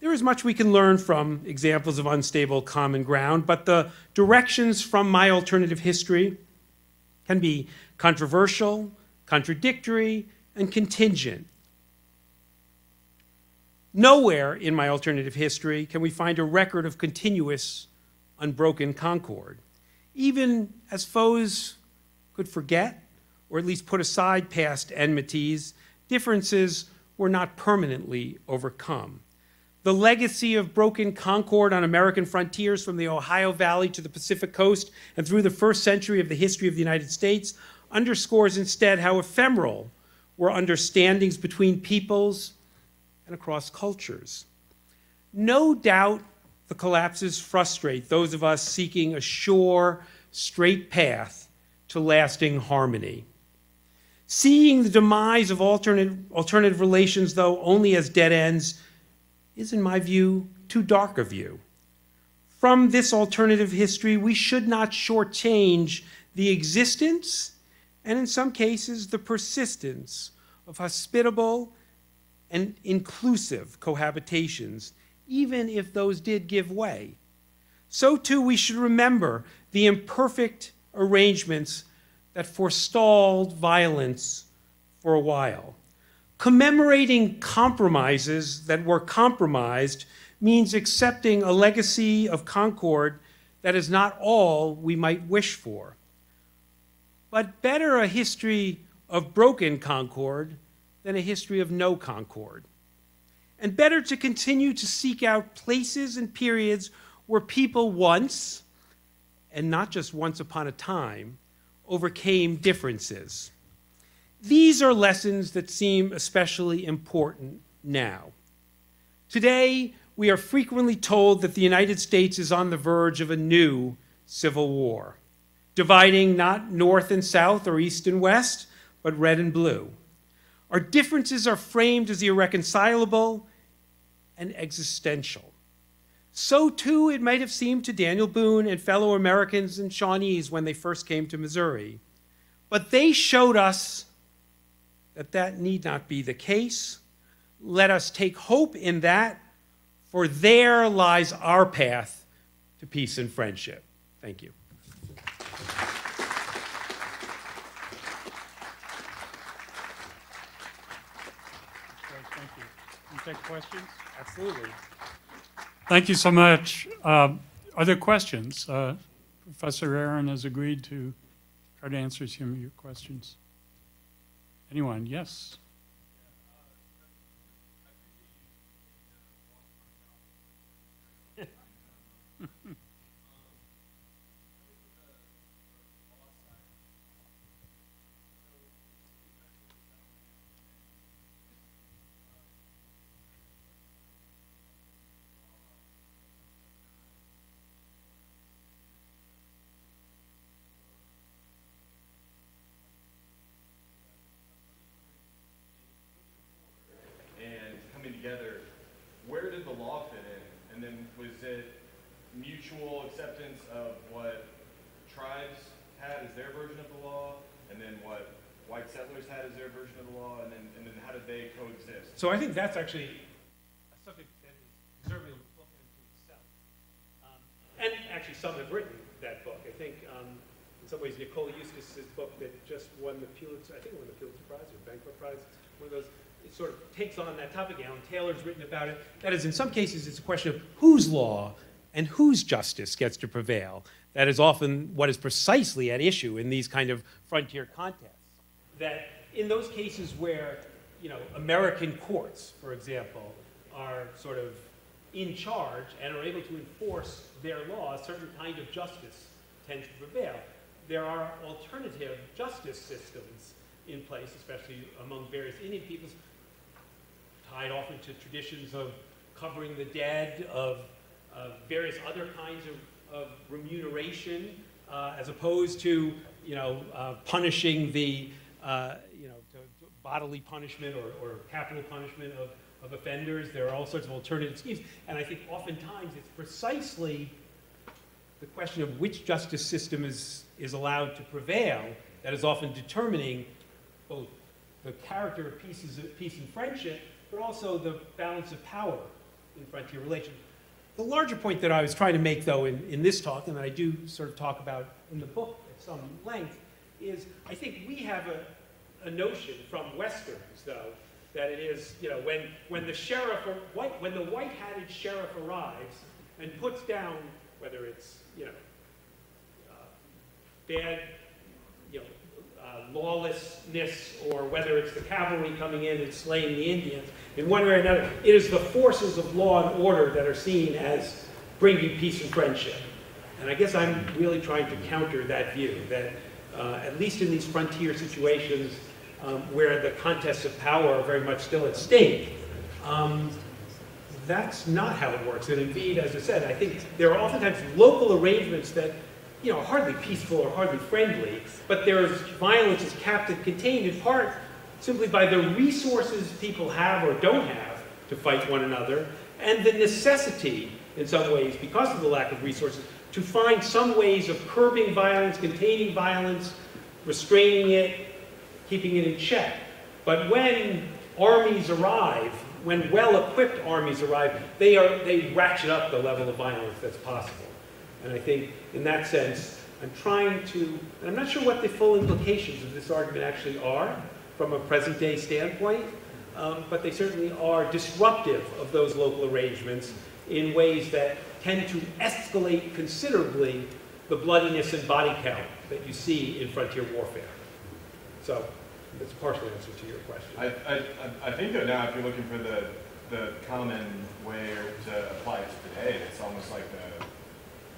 There is much we can learn from examples of unstable common ground, but the directions from my alternative history can be controversial, contradictory, and contingent. Nowhere in my alternative history can we find a record of continuous, unbroken concord. Even as foes could forget, or at least put aside past enmities, differences were not permanently overcome. The legacy of broken concord on American frontiers from the Ohio Valley to the Pacific coast and through the first century of the history of the United States underscores instead how ephemeral were understandings between peoples and across cultures. No doubt the collapses frustrate those of us seeking a sure, straight path to lasting harmony. Seeing the demise of alternate, alternative relations, though, only as dead ends is, in my view, too dark a view. From this alternative history, we should not shortchange the existence and, in some cases, the persistence of hospitable and inclusive cohabitations, even if those did give way. So, too, we should remember the imperfect arrangements that forestalled violence for a while. Commemorating compromises that were compromised means accepting a legacy of concord that is not all we might wish for. But better a history of broken concord than a history of no concord. And better to continue to seek out places and periods where people once, and not just once upon a time, overcame differences. These are lessons that seem especially important now. Today, we are frequently told that the United States is on the verge of a new civil war, dividing not north and south or east and west, but red and blue. Our differences are framed as irreconcilable and existential. So, too, it might have seemed to Daniel Boone and fellow Americans and Shawnees when they first came to Missouri. But they showed us that that need not be the case. Let us take hope in that, for there lies our path to peace and friendship. Thank you. Thank you. You take questions? Absolutely. Thank you so much. Um, Are there questions? Uh, Professor Aron has agreed to try to answer some of your questions. Anyone? Yes? and coming together, where did the law fit in? And then was it mutual acceptance of what tribes had as their version of the law, and then what white settlers had as their version of the law, and then, and then how did they coexist? So I think that's actually a subject that is deserving of a book unto itself. Um, and actually, some have written that book. I think, um, in some ways, Nicole Eustace's book that just won the Pulitzer, I think it won the Pulitzer Prize or Bancroft Prize, one of those, it sort of takes on that topic. Alan Taylor's written about it. That is, in some cases, it's a question of whose law and whose justice gets to prevail. That is often what is precisely at issue in these kind of frontier contests that in those cases where, you know, American courts, for example, are sort of in charge and are able to enforce their law, a certain kind of justice tends to prevail. There are alternative justice systems in place, especially among various Indian peoples, tied often to traditions of covering the dead, of, various other kinds of, of remuneration, uh, as opposed to, you know, uh, punishing the, uh, you know, bodily punishment or, or capital punishment of, of offenders. There are all sorts of alternative schemes. And I think oftentimes it's precisely the question of which justice system is, is allowed to prevail that is often determining both the character of pieces of peace and friendship, but also the balance of power in frontier relations. The larger point that I was trying to make, though, in, in this talk, and that I do sort of talk about in the book at some length, is I think we have a, a notion from Westerns, though, that it is, you know, when, when the sheriff, white, when the white-hatted sheriff arrives and puts down, whether it's, you know, uh, bad, you know, uh, lawlessness, or whether it's the cavalry coming in and slaying the Indians, in one way or another, it is the forces of law and order that are seen as bringing peace and friendship. And I guess I'm really trying to counter that view, that uh, at least in these frontier situations um, where the contests of power are very much still at stake, um, that's not how it works. And indeed, as I said, I think there are oftentimes local arrangements that, you know, are hardly peaceful or hardly friendly, but there's violence is capped and contained in part simply by the resources people have or don't have to fight one another, and the necessity, in some ways, because of the lack of resources, to find some ways of curbing violence, containing violence, restraining it, keeping it in check. But when armies arrive, when well-equipped armies arrive, they, are, they ratchet up the level of violence that's possible. And I think in that sense, I'm trying to, I'm not sure what the full implications of this argument actually are from a present day standpoint, um, but they certainly are disruptive of those local arrangements in ways that tend to escalate considerably the bloodiness and body count that you see in frontier warfare. So it's a partial answer to your question. I, I, I- think that now if you're looking for the, the common way to apply it to today, it's almost like the,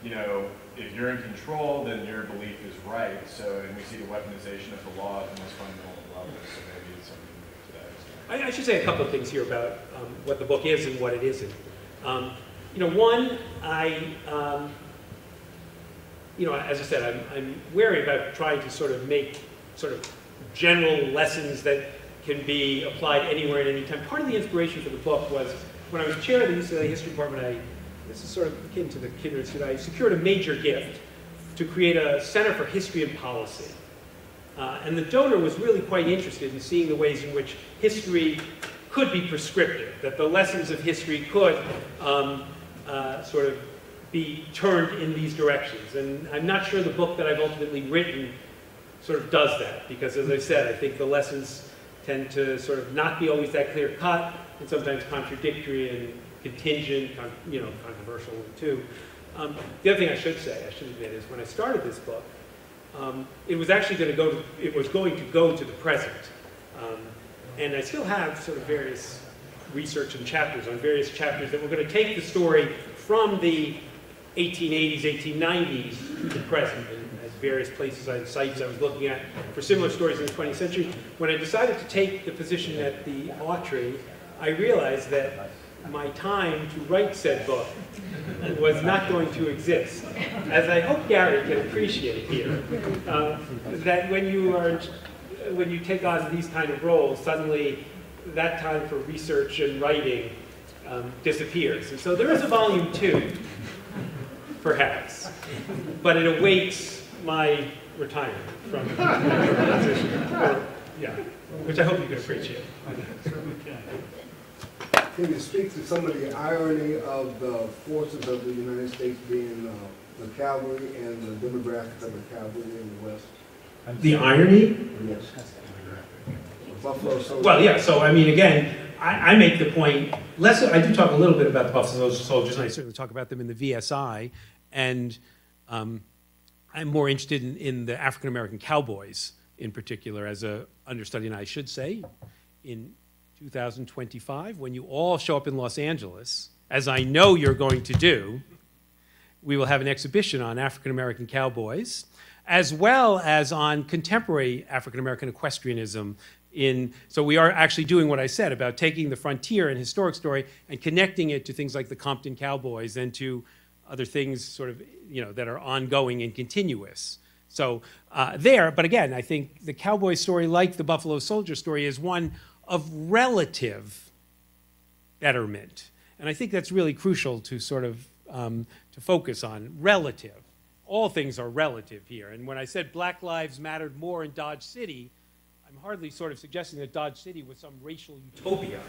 you know, if you're in control, then your belief is right. So, and we see the weaponization of the law at the most fundamental levels. So maybe it's something to that extent. I, I should say a couple of things here about um, what the book is and what it isn't. Um, you know, one, I, um, you know, as I said, I'm, I'm wary about trying to sort of make sort of general lessons that can be applied anywhere at any time. Part of the inspiration for the book was when I was chair of the UCLA History Department, I, this is sort of akin to the Kinder Institute, I secured a major gift to create a Center for History and Policy. Uh, and the donor was really quite interested in seeing the ways in which history could be prescriptive, that the lessons of history could um, uh, sort of be turned in these directions. And I'm not sure the book that I've ultimately written sort of does that, because as I said, I think the lessons tend to sort of not be always that clear cut, and sometimes contradictory and contingent, con you know, controversial too. Um, the other thing I should say, I should admit, is when I started this book, um, it was actually going to go to, it was going to go to the present. Um, and I still have sort of various research and chapters on various chapters that we're going to take the story from the 1880s, 1890s to the present. Various places and sites I was looking at for similar stories in the 20th century. When I decided to take the position at the Autry, I realized that my time to write said book was not going to exist. As I hope Gary can appreciate here, uh, that when you are when you take on these kind of roles, suddenly that time for research and writing um, disappears. And so there is a volume two, perhaps, but it awaits my retirement from position. Yeah, which I hope you can appreciate. Can you speak to some of the irony of the forces of the United States being uh, the cavalry and the demographics of the cavalry in the West? The irony? Yes. Well, yeah, so I mean, again, I, I make the point, less, I do talk a little bit about the Buffalo Soldiers, and I certainly talk about them in the VSI, and um, I'm more interested in, in the African American cowboys in particular as a understudy, and I should say, in 2025, when you all show up in Los Angeles, as I know you're going to do, we will have an exhibition on African American cowboys, as well as on contemporary African American equestrianism. In, so we are actually doing what I said about taking the frontier and historic story and connecting it to things like the Compton Cowboys and to other things sort of you know that are ongoing and continuous. So uh, there, but again, I think the cowboy story, like the Buffalo Soldier story, is one of relative betterment. And I think that's really crucial to sort of um, to focus on relative. All things are relative here. And when I said Black Lives mattered more in Dodge City, I'm hardly sort of suggesting that Dodge City was some racial utopia.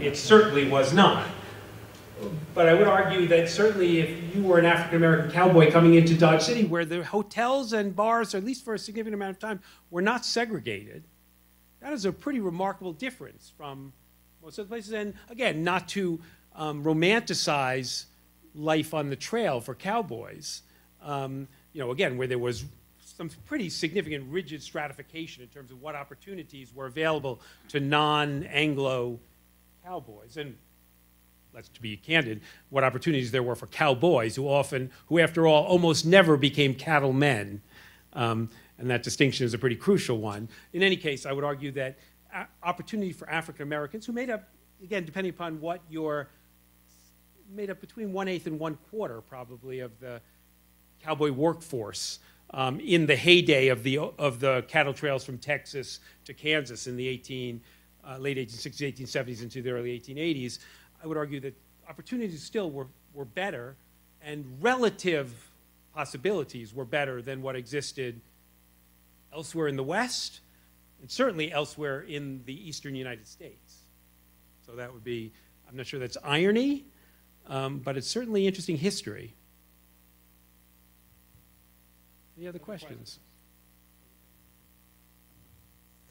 it certainly was not. But I would argue that certainly if you were an African American cowboy coming into Dodge City, where the hotels and bars, at least for a significant amount of time, were not segregated, that is a pretty remarkable difference from most other places. And again, not to um, romanticize life on the trail for cowboys. Um, you know, again, where there was some pretty significant rigid stratification in terms of what opportunities were available to non-Anglo cowboys. And let's to be candid, what opportunities there were for cowboys who often, who after all, almost never became cattlemen. Um, and that distinction is a pretty crucial one. In any case, I would argue that opportunity for African Americans, who made up, again, depending upon what your, made up between one eighth and one quarter probably of the cowboy workforce um, in the heyday of the, of the cattle trails from Texas to Kansas in the 18, uh, late 1860s, 1870s into the early 1880s. I would argue that opportunities still were, were better and relative possibilities were better than what existed elsewhere in the West, and certainly elsewhere in the eastern United States. So that would be, I'm not sure that's irony, um, but it's certainly interesting history. Any other questions?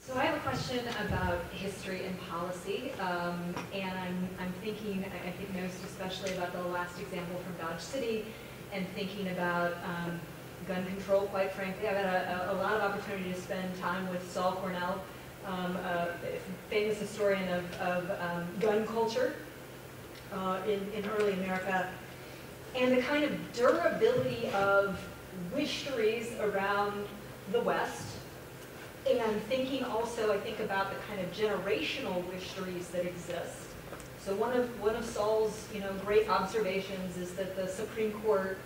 So I have a question about history and policy, um, and I'm, I'm thinking, I think most especially about the last example from Dodge City, and thinking about um, gun control, quite frankly. I've had a, a, lot of opportunity to spend time with Saul Cornell, um, a famous historian of, of um, gun culture uh, in, in early America. and the kind of durability of wishtories around the West, and thinking also, I think, about the kind of generational wishtories that exist. So one of, one of Saul's, you know, great observations is that the Supreme Court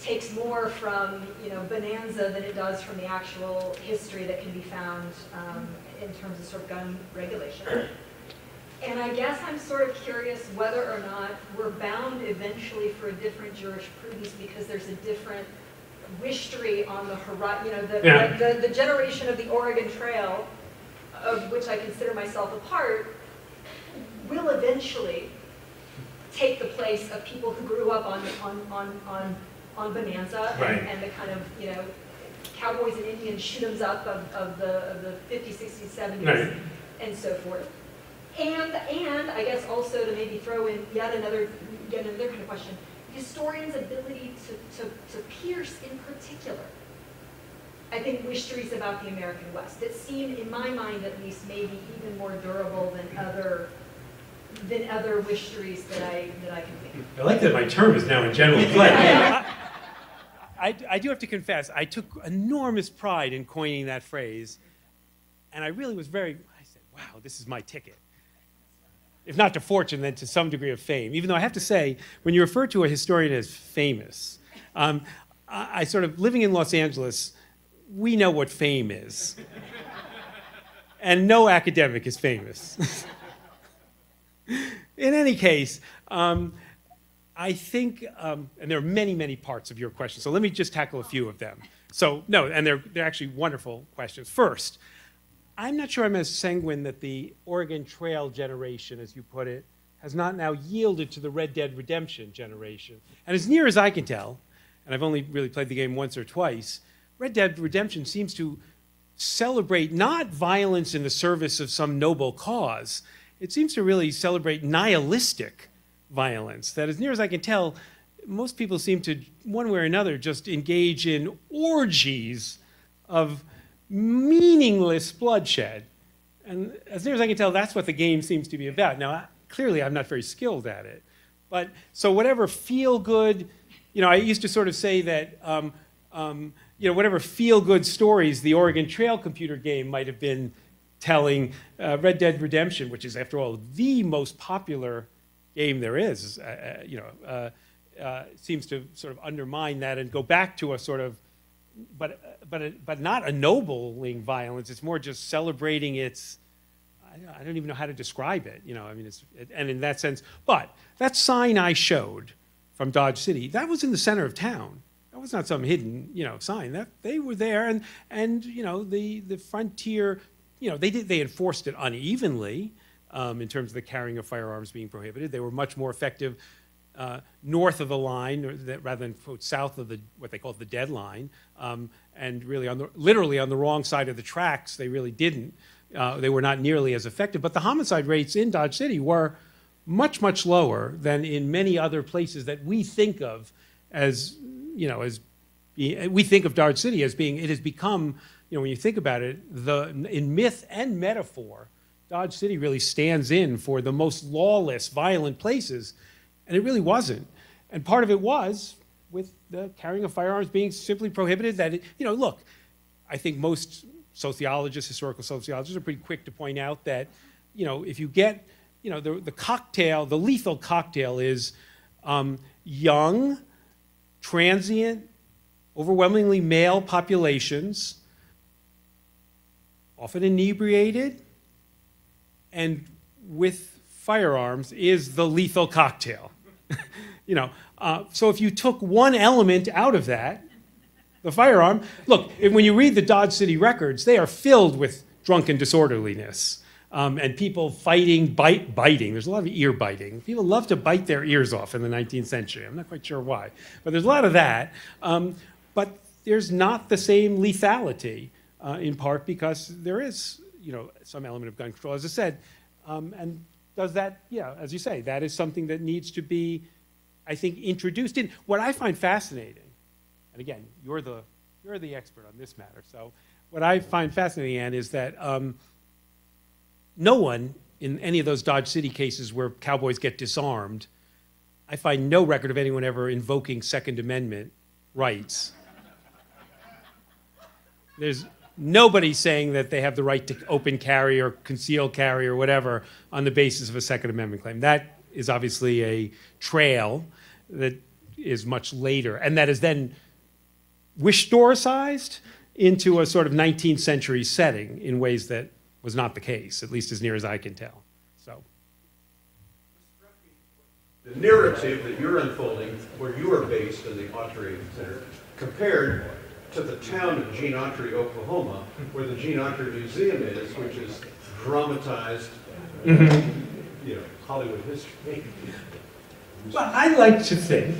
takes more from, you know, Bonanza than it does from the actual history that can be found um, in terms of sort of gun regulation. And I guess I'm sort of curious whether or not we're bound eventually for a different jurisprudence because there's a different wishtory on the horizon, you know, the, Yeah. the, the generation of the Oregon Trail, of which I consider myself a part, will eventually take the place of people who grew up on, on, on, on, on Bonanza Right. and, and the kind of, you know, cowboys and Indians shoot 'ems up of, of the, of the 50s, 60s, 70s, Right. and so forth. And, and I guess also to maybe throw in yet another, yet another kind of question, historians' ability to, to, to pierce in particular, I think, wishtories about the American West that seem, in my mind at least, maybe even more durable than other, than other wishtories that I, that I can think of. I like that my term is now in general play. I, I do have to confess, I took enormous pride in coining that phrase, and I really was very, I said, wow, this is my ticket. If not to fortune, then to some degree of fame. Even though I have to say, when you refer to a historian as famous, um, I, I sort of, living in Los Angeles, we know what fame is. and no academic is famous. in any case, um, I think, um, and there are many, many parts of your question, so let me just tackle a few of them. So, no, and they're, they're actually wonderful questions. First, I'm not sure I'm as sanguine that the Oregon Trail generation, as you put it, has not now yielded to the Red Dead Redemption generation. And as near as I can tell, and I've only really played the game once or twice, Red Dead Redemption seems to celebrate not violence in the service of some noble cause. It seems to really celebrate nihilistic violence. That, as near as I can tell, most people seem to, one way or another, just engage in orgies of meaningless bloodshed. And as near as I can tell, that's what the game seems to be about. Now, clearly, I'm not very skilled at it. But so whatever feel good, you know, I used to sort of say that, um, um, you know, whatever feel good stories the Oregon Trail computer game might have been telling, uh, Red Dead Redemption, which is, after all, the most popular game there is, uh, uh, you know, uh, uh, seems to sort of undermine that and go back to a sort of but but but not ennobling violence. It's more just celebrating its. I don't, even know how to describe it. You know, I mean, it's and in that sense. But that sign I showed from Dodge City, that was in the center of town. That was not some hidden, you know, sign. That they were there, and and you know the the frontier, you know, they did they enforced it unevenly um, in terms of the carrying of firearms being prohibited. They were much more effective uh, north of the line, rather than quote, south of the what they call the deadline, um, and really on the literally on the wrong side of the tracks. They really didn't. Uh, they were not nearly as effective. But the homicide rates in Dodge City were much much lower than in many other places that we think of as you know as we think of Dodge City as being it has become you know when you think about it the in myth and metaphor Dodge City really stands in for the most lawless violent places and it really wasn't. And part of it was with the carrying of firearms being simply prohibited. That, it, you know, look, I think most sociologists, historical sociologists, are pretty quick to point out that, you know, if you get, you know, the, the cocktail, the lethal cocktail is um, young, transient, overwhelmingly male populations, often inebriated, and with firearms is the lethal cocktail. you know, uh, so if you took one element out of that, the firearm, look, when you read the Dodge City records, they are filled with drunken disorderliness um, and people fighting, bite, biting. There's a lot of ear biting. People love to bite their ears off in the 19th century. I'm not quite sure why, but there's a lot of that. Um, but there's not the same lethality, uh, in part because there is, you know, some element of gun control, as I said. Um, and does that, yeah, as you say, that is something that needs to be, I think, introduced in. What I find fascinating, and again, you're the, you're the expert on this matter, so what I find fascinating, Anne, is that um, no one in any of those Dodge City cases where cowboys get disarmed I find no record of anyone ever invoking Second Amendment rights. There's nobody saying that they have the right to open carry or conceal carry or whatever on the basis of a Second Amendment claim. That is obviously a trail that is much later, and that is then historicized into a sort of 19th century setting in ways that was not the case, at least as near as I can tell. So, the narrative that you're unfolding, where you are based in the Autry Center, compared to the town of Gene Autry, Oklahoma, where the Gene Autry Museum is, which is dramatized, you know, Hollywood history. Well, I like to think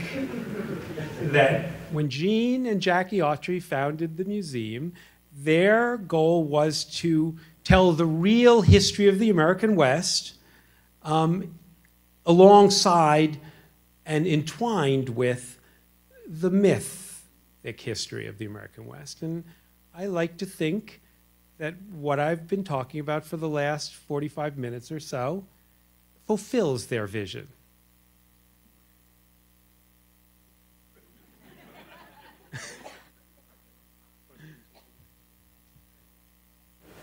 that when Gene and Jackie Autry founded the museum, their goal was to tell the real history of the American West um, alongside and entwined with the history of the American West. And I like to think that what I've been talking about for the last 45 minutes or so fulfills their vision.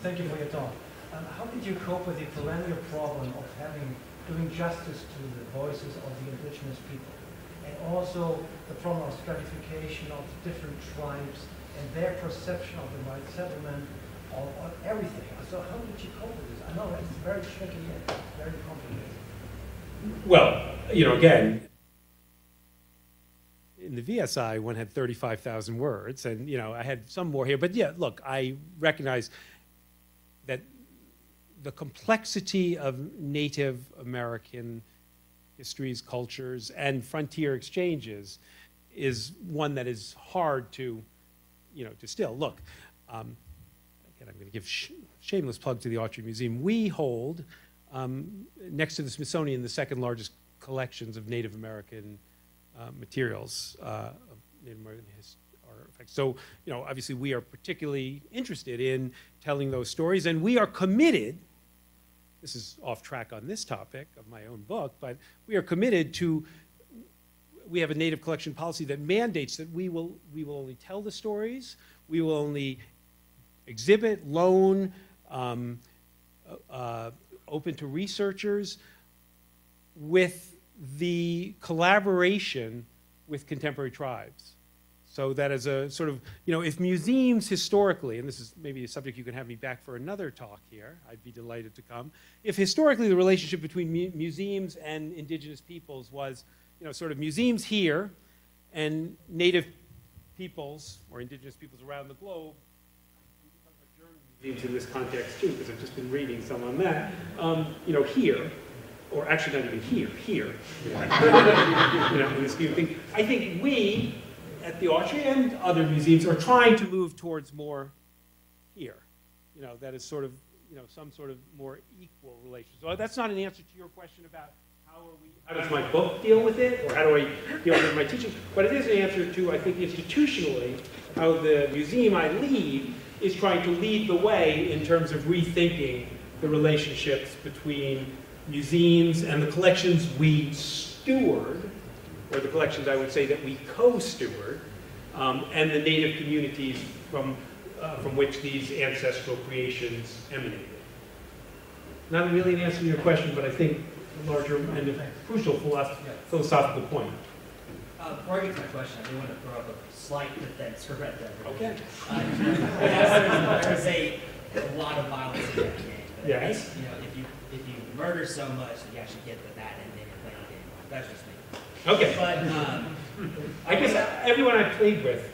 Thank you for your talk. Um, how did you cope with the perennial problem of having doing justice to the voices of the indigenous people, and also the problem of stratification of the different tribes and their perception of the right settlement, of, of everything. So how did you cope with this? I know it's very tricky and very complicated. Well, you know, again, in the VSI, one had 35,000 words, and, you know, I had some more here. But yeah, look, I recognize that the complexity of Native American histories, cultures, and frontier exchanges is one that is hard to, you know, distill. Look, um, again, I'm going to give sh shameless plug to the Autry Museum. We hold, um, next to the Smithsonian, the second largest collections of Native American uh, materials, uh, Native American artifacts. So, you know, obviously we are particularly interested in telling those stories, and we are committed this is off track on this topic of my own book, but we are committed to, we have a native collection policy that mandates that we will, we will only tell the stories, we will only exhibit, loan, um, uh, open to researchers with the collaboration with contemporary tribes. So that as a sort of, you know, if museums historically, and this is maybe a subject you can have me back for another talk here, I'd be delighted to come. If historically the relationship between mu museums and indigenous peoples was, you know, sort of museums here and native peoples or indigenous peoples around the globe, museums in this context too, because I've just been reading some on that, um, you know, here, or actually not even here, here, you know, in the of. I think we, at the Autry and other museums are trying to move towards more here. You know, that is sort of, you know, some sort of more equal relation. So that's not an answer to your question about how are we, how does my book deal with it, or how do I deal with my teaching? But it is an answer to, I think, institutionally, how the museum I lead is trying to lead the way in terms of rethinking the relationships between museums and the collections we steward or the collections I would say that we co-steward, um, and the native communities from, uh, from which these ancestral creations emanated. Not really an answer to your question, but I think a larger and a crucial philosophical point. Uh, before I get to my question, I do want to throw up a slight defense for Red Dead Okay. Uh, there's a, a lot of violence in that game. Yes. You know, if you if you murder so much, you actually get the that ending and play the game. That's just me. Okay. But um, I guess everyone I played with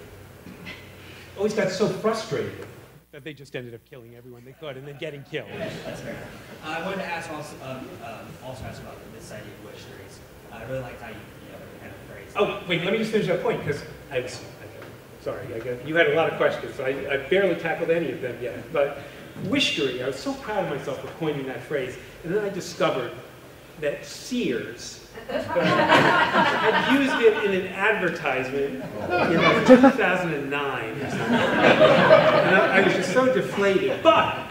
always got so frustrated that they just ended up killing everyone they could and then getting killed. that's fair. I wanted to ask also um, um, also ask about this idea of wishtories. I really liked how you, you know, kind of phrased. Oh, wait, let me just finish that point, because I was, sorry, I got, you had a lot of questions, so I, I barely tackled any of them yet. But wishtory, I was so proud of myself for coining that phrase, and then I discovered that Sears had used it in an advertisement in 2009 or something. And I, I was just so deflated. But,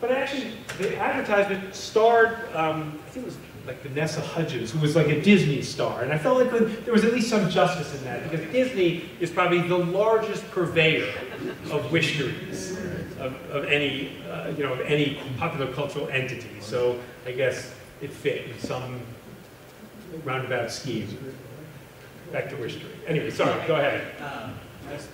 but actually, the advertisement starred, um, I think it was like Vanessa Hudgens, who was like a Disney star. And I felt like there was at least some justice in that, because Disney is probably the largest purveyor of wishtories of, of any, uh, you know, of any popular cultural entity. So I guess it fit in some roundabout scheme. Back to wishtory. Anyway, sorry, go ahead. Um,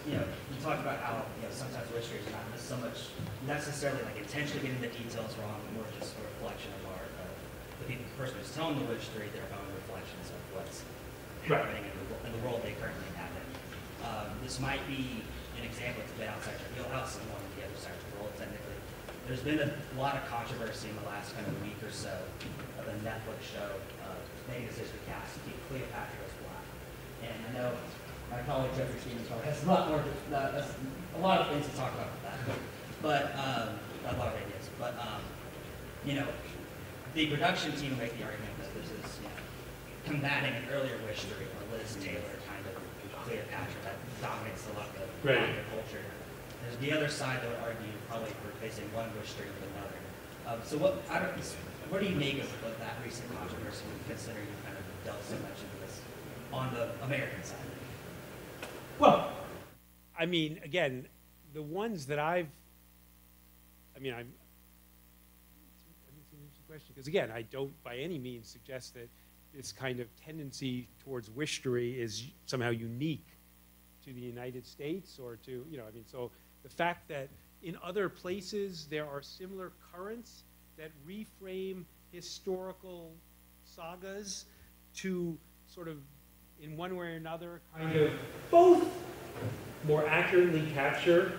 you know, you talked about how, you know, sometimes wishtory is not so much necessarily like intentionally getting the details wrong, but more just a reflection of our, uh, the person who's telling the wishtory, their own reflections of what's Right. happening in the, in the world they currently inhabit. Um, this might be an example to get outside your wheelhouse and one on the other side of the world technically. There's been a lot of controversy in the last kind of week or so of a Netflix show, making a decision to cast Cleopatra as black. And I know my colleague Jeffrey Stevens probably has a lot more, uh, a lot of things to talk about with that. But, um, a lot of ideas, but, um, you know, the production team make the argument that this is, you know, combating an earlier wishtory, or Liz Taylor kind of Cleopatra that dominates a lot of the Right. culture. There's the other side that would argue probably replacing one wishtory with another. Um, so what, I don't, what do you make of, of that recent controversy, considering you kind of dealt so much into this on the American side? Well, I mean, again, the ones that I've, I mean, I'm, question, because again, I don't by any means suggest that this kind of tendency towards wishtory is somehow unique to the United States or to, you know, I mean, so the fact that in other places there are similar currents that reframe historical sagas to sort of, in one way or another, kind of both more accurately capture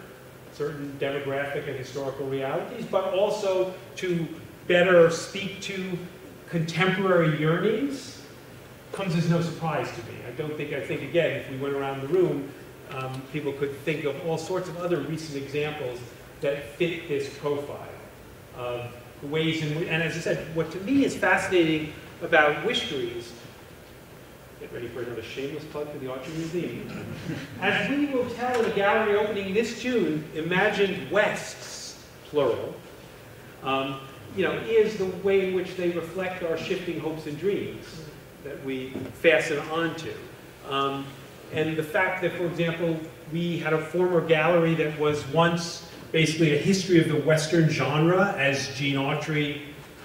certain demographic and historical realities, but also to better speak to contemporary yearnings, comes as no surprise to me. I don't think, I think again, if we went around the room, um, people could think of all sorts of other recent examples that fit this profile of ways in which, and as I said, what to me is fascinating about wishtories, get ready for another shameless plug for the Autry Museum. As we will tell in a gallery opening this June, imagined Wests, plural, um, you know, is the way in which they reflect our shifting hopes and dreams that we fasten onto. Um, and the fact that, for example, we had a former gallery that was once basically a history of the Western genre, as Gene Autry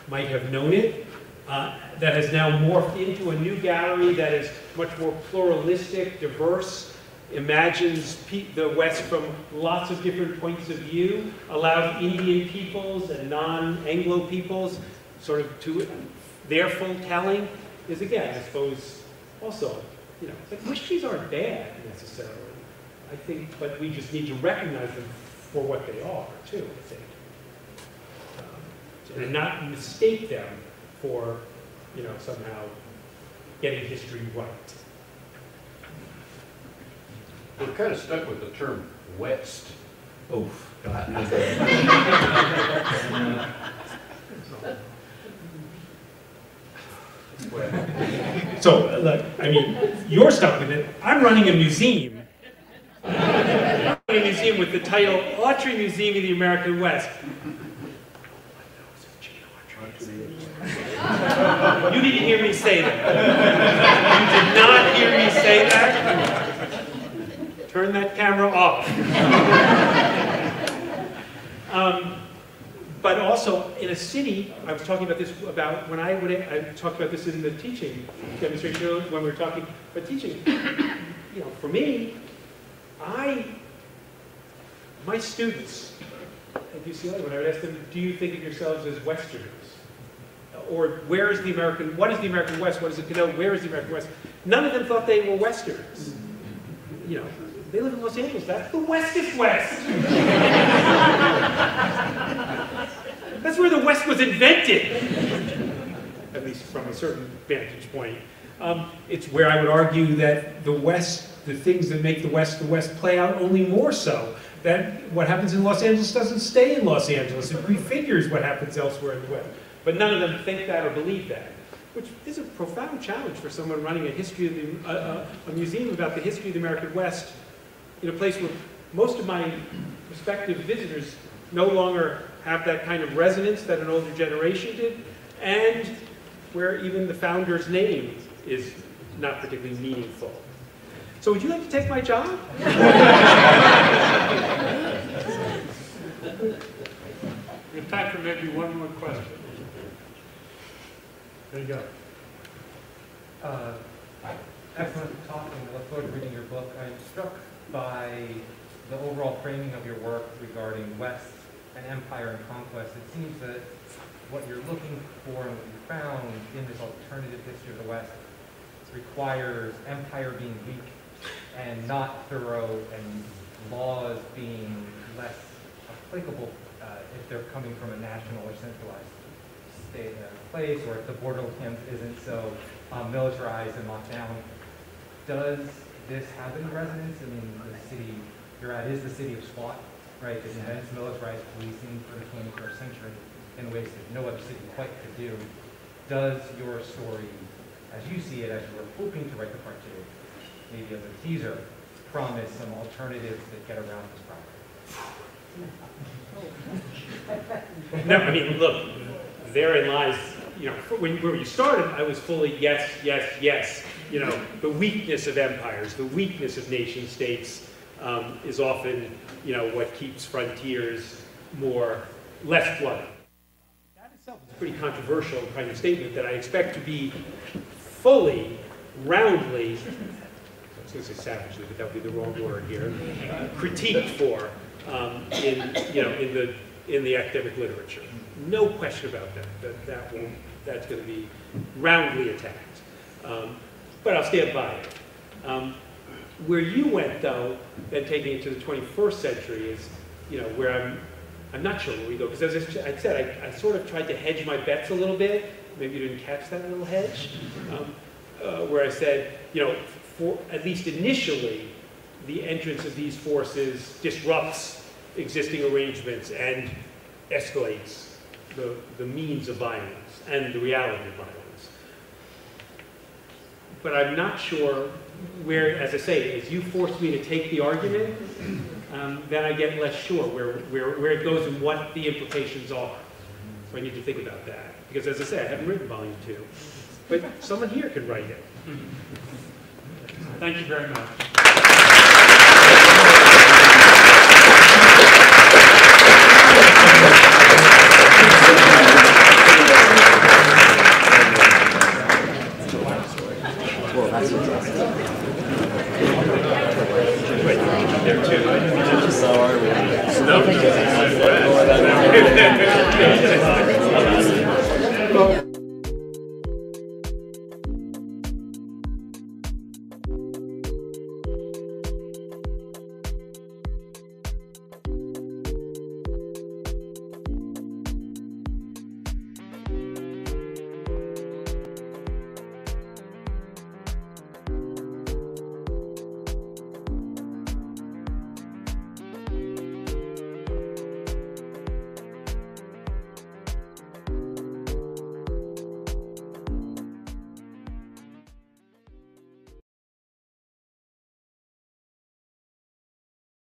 might have known it, uh, that has now morphed into a new gallery that is much more pluralistic, diverse, imagines the West from lots of different points of view, allows Indian peoples and non-Anglo peoples sort of to their full telling, is again, I suppose, also, you know, wishtories aren't bad necessarily. I think, but we just need to recognize them for what they are, too, I think. Um, And not mistake them for, you know, somehow getting history right. We're kind of stuck with the term West. Oof. So, uh, look, I mean, you're stuck with it. I'm running a museum. A museum with the title Autry Museum of the American West. You didn't hear me say that. You did not hear me say that. Turn that camera off. Um, but also in a city, I was talking about this about when I would I talked about this in the teaching demonstration when we were talking about teaching. You know, for me, I my students at UCLA when I would ask them, "Do you think of yourselves as Westerners?" Or where is the American? What is the American West? What does it connote? Where is the American West? None of them thought they were Westerners. You know, they live in Los Angeles. That's the Westest West. That's where the West was invented, at least from a certain vantage point. Um, it's where I would argue that the West, the things that make the West the West play out only more so. That what happens in Los Angeles doesn't stay in Los Angeles. It prefigures what happens elsewhere in the West. But none of them think that or believe that, which is a profound challenge for someone running a history of the, uh, a museum about the history of the American West in a place where most of my prospective visitors no longer have that kind of resonance that an older generation did, and where even the founder's name is not particularly meaningful. So would you like to take my job? We have time for maybe one more question. There you go. Uh, Excellent talk, and I look forward to reading your book. I'm struck by the overall framing of your work regarding West and empire and conquest. It seems that what you're looking for and what you found in this alternative history of the West requires empire being weak and not thorough and laws being less applicable uh, if they're coming from a national or centralized state uh, place or if the borderlands isn't so um, militarized and locked down. Does this have any resonance? I mean, the city you're at is the city of SWAT, right? That invents militarized policing for the 21st century in ways that no other city quite could do. Does your story, as you see it, as you were hoping to write the part two, maybe as a teaser, promise some alternatives that get around this problem? No, I mean, look, therein lies, you know, when, you started, I was fully yes, yes, yes. You know, the weakness of empires, the weakness of nation states um, is often, you know, what keeps frontiers more, less flooded. That itself is a pretty controversial kind of statement that I expect to be fully, roundly, going to say savagely, but that would be the wrong word here, uh, critiqued for um, in, you know, in the, in the academic literature. No question about that. That, that will, that's going to be roundly attacked. Um, but I'll stand by it. Um, where you went, though, then taking it to the 21st century is, you know, where I'm, I'm not sure where we go. Because as I said, I, I sort of tried to hedge my bets a little bit. Maybe you didn't catch that little hedge. Um, uh, where I said, you know, for at least initially, the entrance of these forces disrupts existing arrangements and escalates the, the means of violence and the reality of violence. But I'm not sure where, as I say, as you force me to take the argument, um, then I get less sure where, where, where it goes and what the implications are. So I need to think about that. Because as I say, I haven't written volume two. But someone here could write it. Thank you very much. No, no, no.